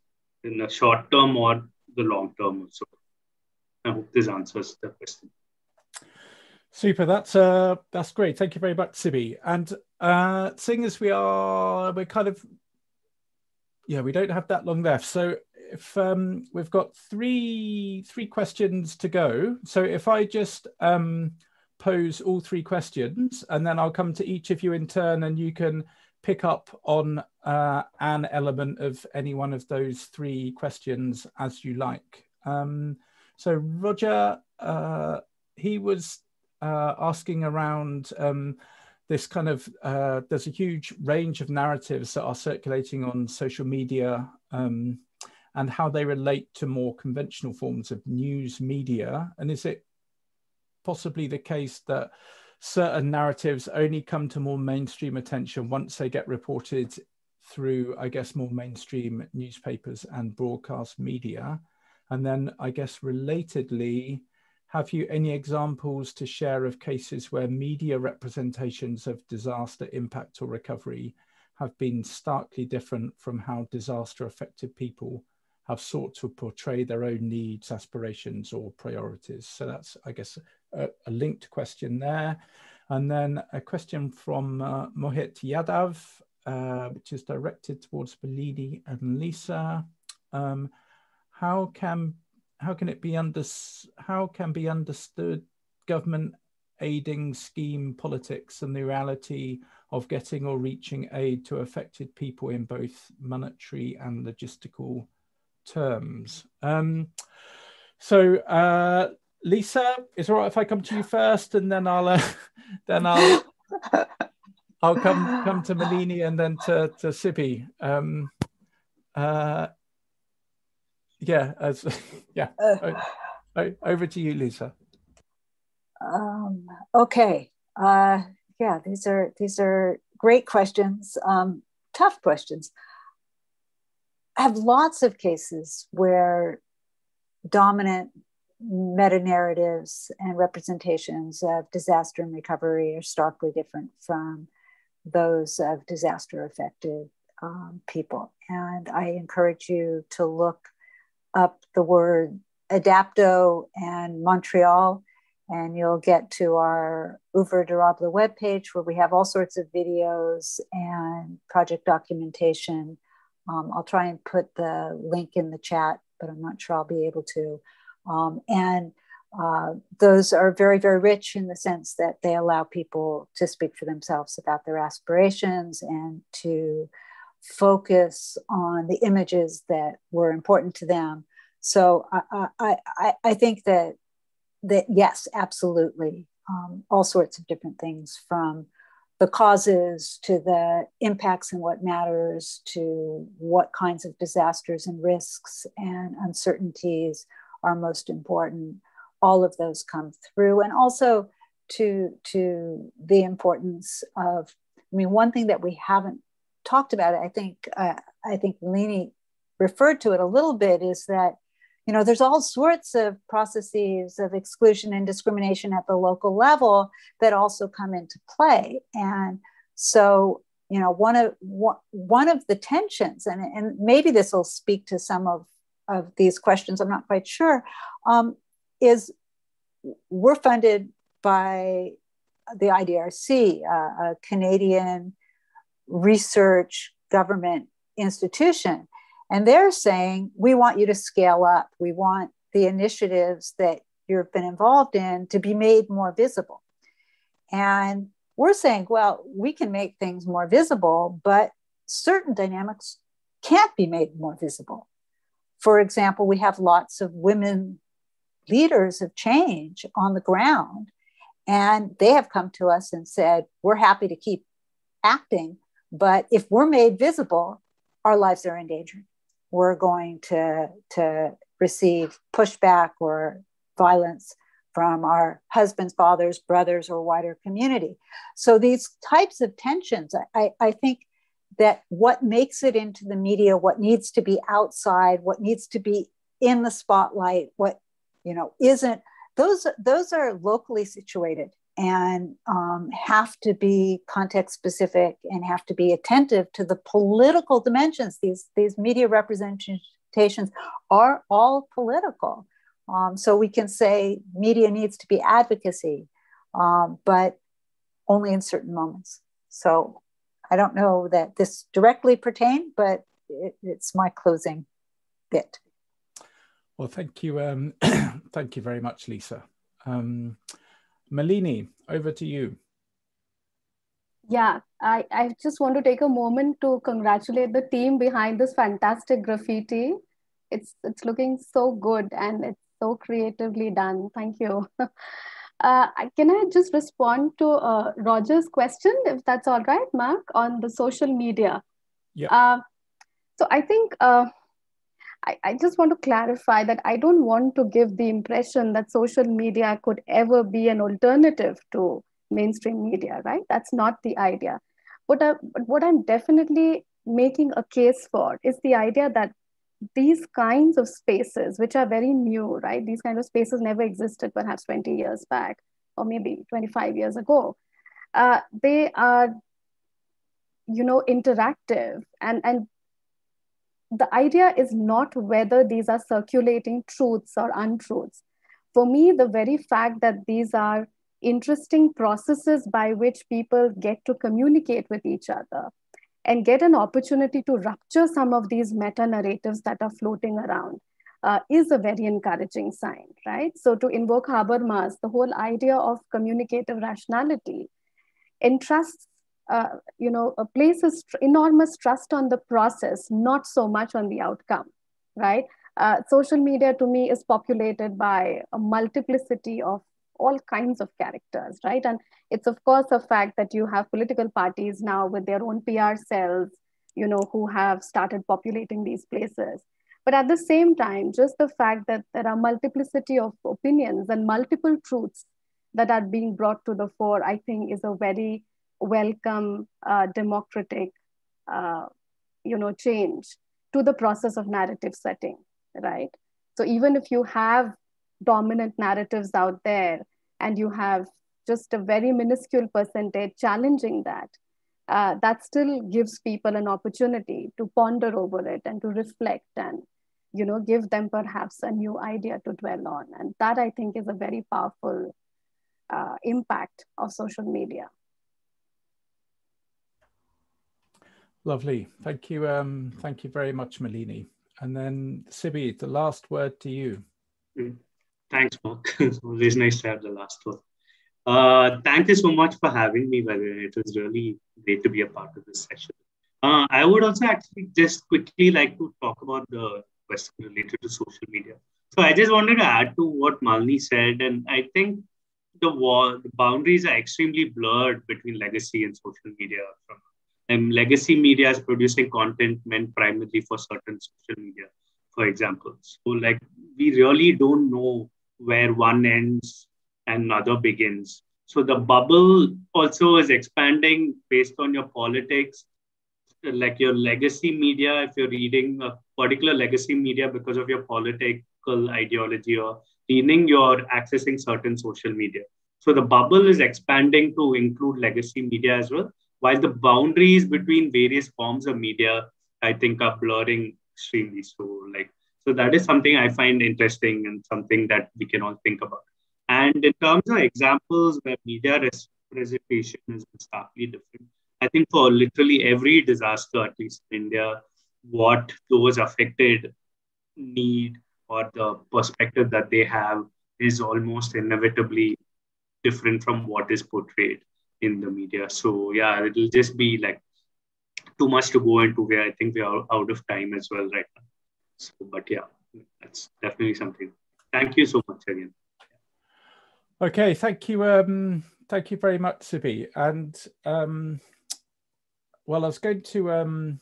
in the short term or the long term also. I hope this answers the question. Super, that's uh, that's great. Thank you very much, Sibi. And uh, seeing as we are, we're kind of yeah, we don't have that long left. So if um, we've got three three questions to go, so if I just um, pose all three questions, and then I'll come to each of you in turn, and you can pick up on uh, an element of any one of those three questions as you like. Um, so Roger, uh, he was uh, asking around um, this kind of, uh, there's a huge range of narratives that are circulating on social media um, and how they relate to more conventional forms of news media. And is it possibly the case that certain narratives only come to more mainstream attention once they get reported through, I guess, more mainstream newspapers and broadcast media? And then, I guess, relatedly, have you any examples to share of cases where media representations of disaster impact or recovery have been starkly different from how disaster affected people have sought to portray their own needs, aspirations, or priorities? So that's, I guess, a, a linked question there. And then a question from uh, Mohit Yadav, uh, which is directed towards Malini and Lisa. Um, how can how can it be under how can be understood government aiding scheme politics and the reality of getting or reaching aid to affected people in both monetary and logistical terms. Um, so, uh, Lisa, is it all right if I come to you first, and then I'll uh, then I'll I'll come come to Malini and then to to Sibi. Um, uh, yeah, as yeah. Uh, over to you, Lisa. Um, okay. Uh, yeah, these are these are great questions. Um, tough questions. I have lots of cases where dominant meta narratives and representations of disaster and recovery are starkly different from those of disaster affected um, people. And I encourage you to look up the word adapto and Montreal, and you'll get to our Oeuvre Durable webpage where we have all sorts of videos and project documentation. Um, I'll try and put the link in the chat, but I'm not sure I'll be able to. Um, and uh, those are very, very rich in the sense that they allow people to speak for themselves about their aspirations and to focus on the images that were important to them. So I, I, I, I think that that yes, absolutely, um, all sorts of different things from the causes to the impacts and what matters to what kinds of disasters and risks and uncertainties are most important. All of those come through, and also to to the importance of. I mean, one thing that we haven't talked about, it. I think, uh, I think Leni referred to it a little bit, is that you know there's all sorts of processes of exclusion and discrimination at the local level that also come into play and so you know one of one of the tensions and, and maybe this will speak to some of of these questions i'm not quite sure um, is we're funded by the idrc uh, a canadian research government institution. And they're saying, we want you to scale up. We want the initiatives that you've been involved in to be made more visible. And we're saying, well, we can make things more visible, but certain dynamics can't be made more visible. For example, we have lots of women leaders of change on the ground, and they have come to us and said, we're happy to keep acting, but if we're made visible, our lives are in danger. We're going to, to receive pushback or violence from our husbands, fathers, brothers, or wider community. So these types of tensions, I, I think that what makes it into the media, what needs to be outside, what needs to be in the spotlight, what you know isn't, those those are locally situated and um, have to be context specific and have to be attentive to the political dimensions. These, these media representations are all political. Um, so we can say media needs to be advocacy, um, but only in certain moments. So I don't know that this directly pertained, but it, it's my closing bit. Well, thank you. Um, thank you very much, Lisa. Malini, over to you. Yeah, I, I just want to take a moment to congratulate the team behind this fantastic graffiti. It's it's looking so good and it's so creatively done. Thank you. Uh, can I just respond to uh, Roger's question, if that's all right, Mark, on the social media? Yeah. Uh, so I think uh, I, I just want to clarify that I don't want to give the impression that social media could ever be an alternative to mainstream media, right? That's not the idea. What, I, what I'm definitely making a case for is the idea that these kinds of spaces, which are very new, right? These kind of spaces never existed perhaps 20 years back or maybe 25 years ago. Uh, they are, you know, interactive and, and the idea is not whether these are circulating truths or untruths. For me, the very fact that these are interesting processes by which people get to communicate with each other and get an opportunity to rupture some of these meta narratives that are floating around uh, is a very encouraging sign, right? So, to invoke Habermas, the whole idea of communicative rationality entrusts, uh, you know, places enormous trust on the process, not so much on the outcome, right? Uh, social media to me is populated by a multiplicity of all kinds of characters, right? And it's of course a fact that you have political parties now with their own PR cells, you know, who have started populating these places. But at the same time, just the fact that there are multiplicity of opinions and multiple truths that are being brought to the fore, I think is a very welcome, uh, democratic, uh, you know, change to the process of narrative setting, right? So even if you have dominant narratives out there and you have just a very minuscule percentage challenging that, uh, that still gives people an opportunity to ponder over it and to reflect and you know give them perhaps a new idea to dwell on and that i think is a very powerful uh, impact of social media lovely thank you um, thank you very much malini and then sibi the last word to you mm. Thanks, Mark. it's always nice to have the last word. Uh, thank you so much for having me, way. It was really great to be a part of this session. Uh, I would also actually just quickly like to talk about the question related to social media. So I just wanted to add to what Malini said, and I think the wall, the boundaries are extremely blurred between legacy and social media. And legacy media is producing content meant primarily for certain social media, for example. So like we really don't know where one ends and another begins. So the bubble also is expanding based on your politics, like your legacy media. If you're reading a particular legacy media because of your political ideology or leaning, you're accessing certain social media. So the bubble is expanding to include legacy media as well, while the boundaries between various forms of media, I think, are blurring extremely. So, like so that is something I find interesting and something that we can all think about. And in terms of examples where media representation is starkly different, I think for literally every disaster, at least in India, what those affected need or the perspective that they have is almost inevitably different from what is portrayed in the media. So yeah, it'll just be like too much to go into where I think we are out of time as well right now. So, but yeah, that's definitely something. Thank you so much again. Okay, thank you. Um, thank you very much, Sibi. And um, well, I was going to, um,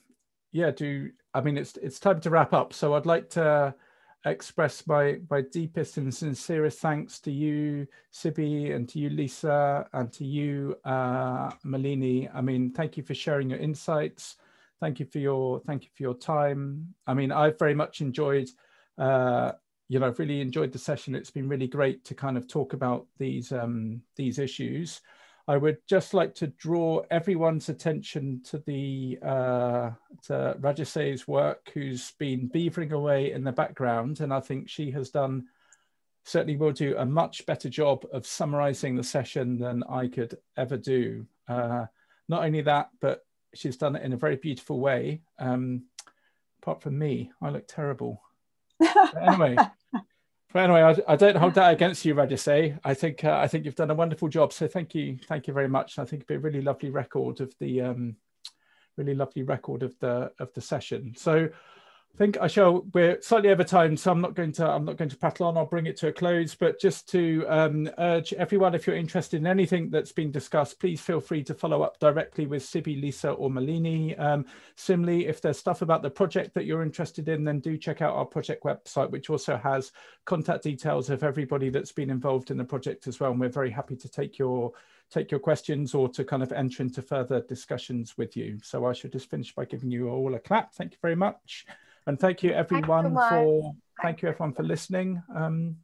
yeah, do. I mean, it's it's time to wrap up. So I'd like to express my my deepest and sincerest thanks to you, Sibi, and to you, Lisa, and to you, uh, Malini. I mean, thank you for sharing your insights thank you for your thank you for your time. I mean, I've very much enjoyed. Uh, you know, I've really enjoyed the session. It's been really great to kind of talk about these um, these issues. I would just like to draw everyone's attention to the uh, to Rajasay's work, who's been beavering away in the background, and I think she has done certainly will do a much better job of summarizing the session than I could ever do. Uh, not only that, but she's done it in a very beautiful way. Um, apart from me, I look terrible. anyway, But anyway, I, I, don't hold that against you, Rajase. I think uh, I think you've done a wonderful job. So thank you, thank you very much. I think it'd be a really lovely record of the um, really lovely record of the of the session. So I think I shall. We're slightly over time, so I'm not going to. I'm not going to prattle on. I'll bring it to a close. But just to um, urge everyone, if you're interested in anything that's been discussed, please feel free to follow up directly with Sibi, Lisa, or Malini. Um, similarly, if there's stuff about the project that you're interested in, then do check out our project website, which also has contact details of everybody that's been involved in the project as well. And we're very happy to take your take your questions or to kind of enter into further discussions with you. So I should just finish by giving you all a clap. Thank you very much. And thank you everyone you, for thank you everyone for listening. Um,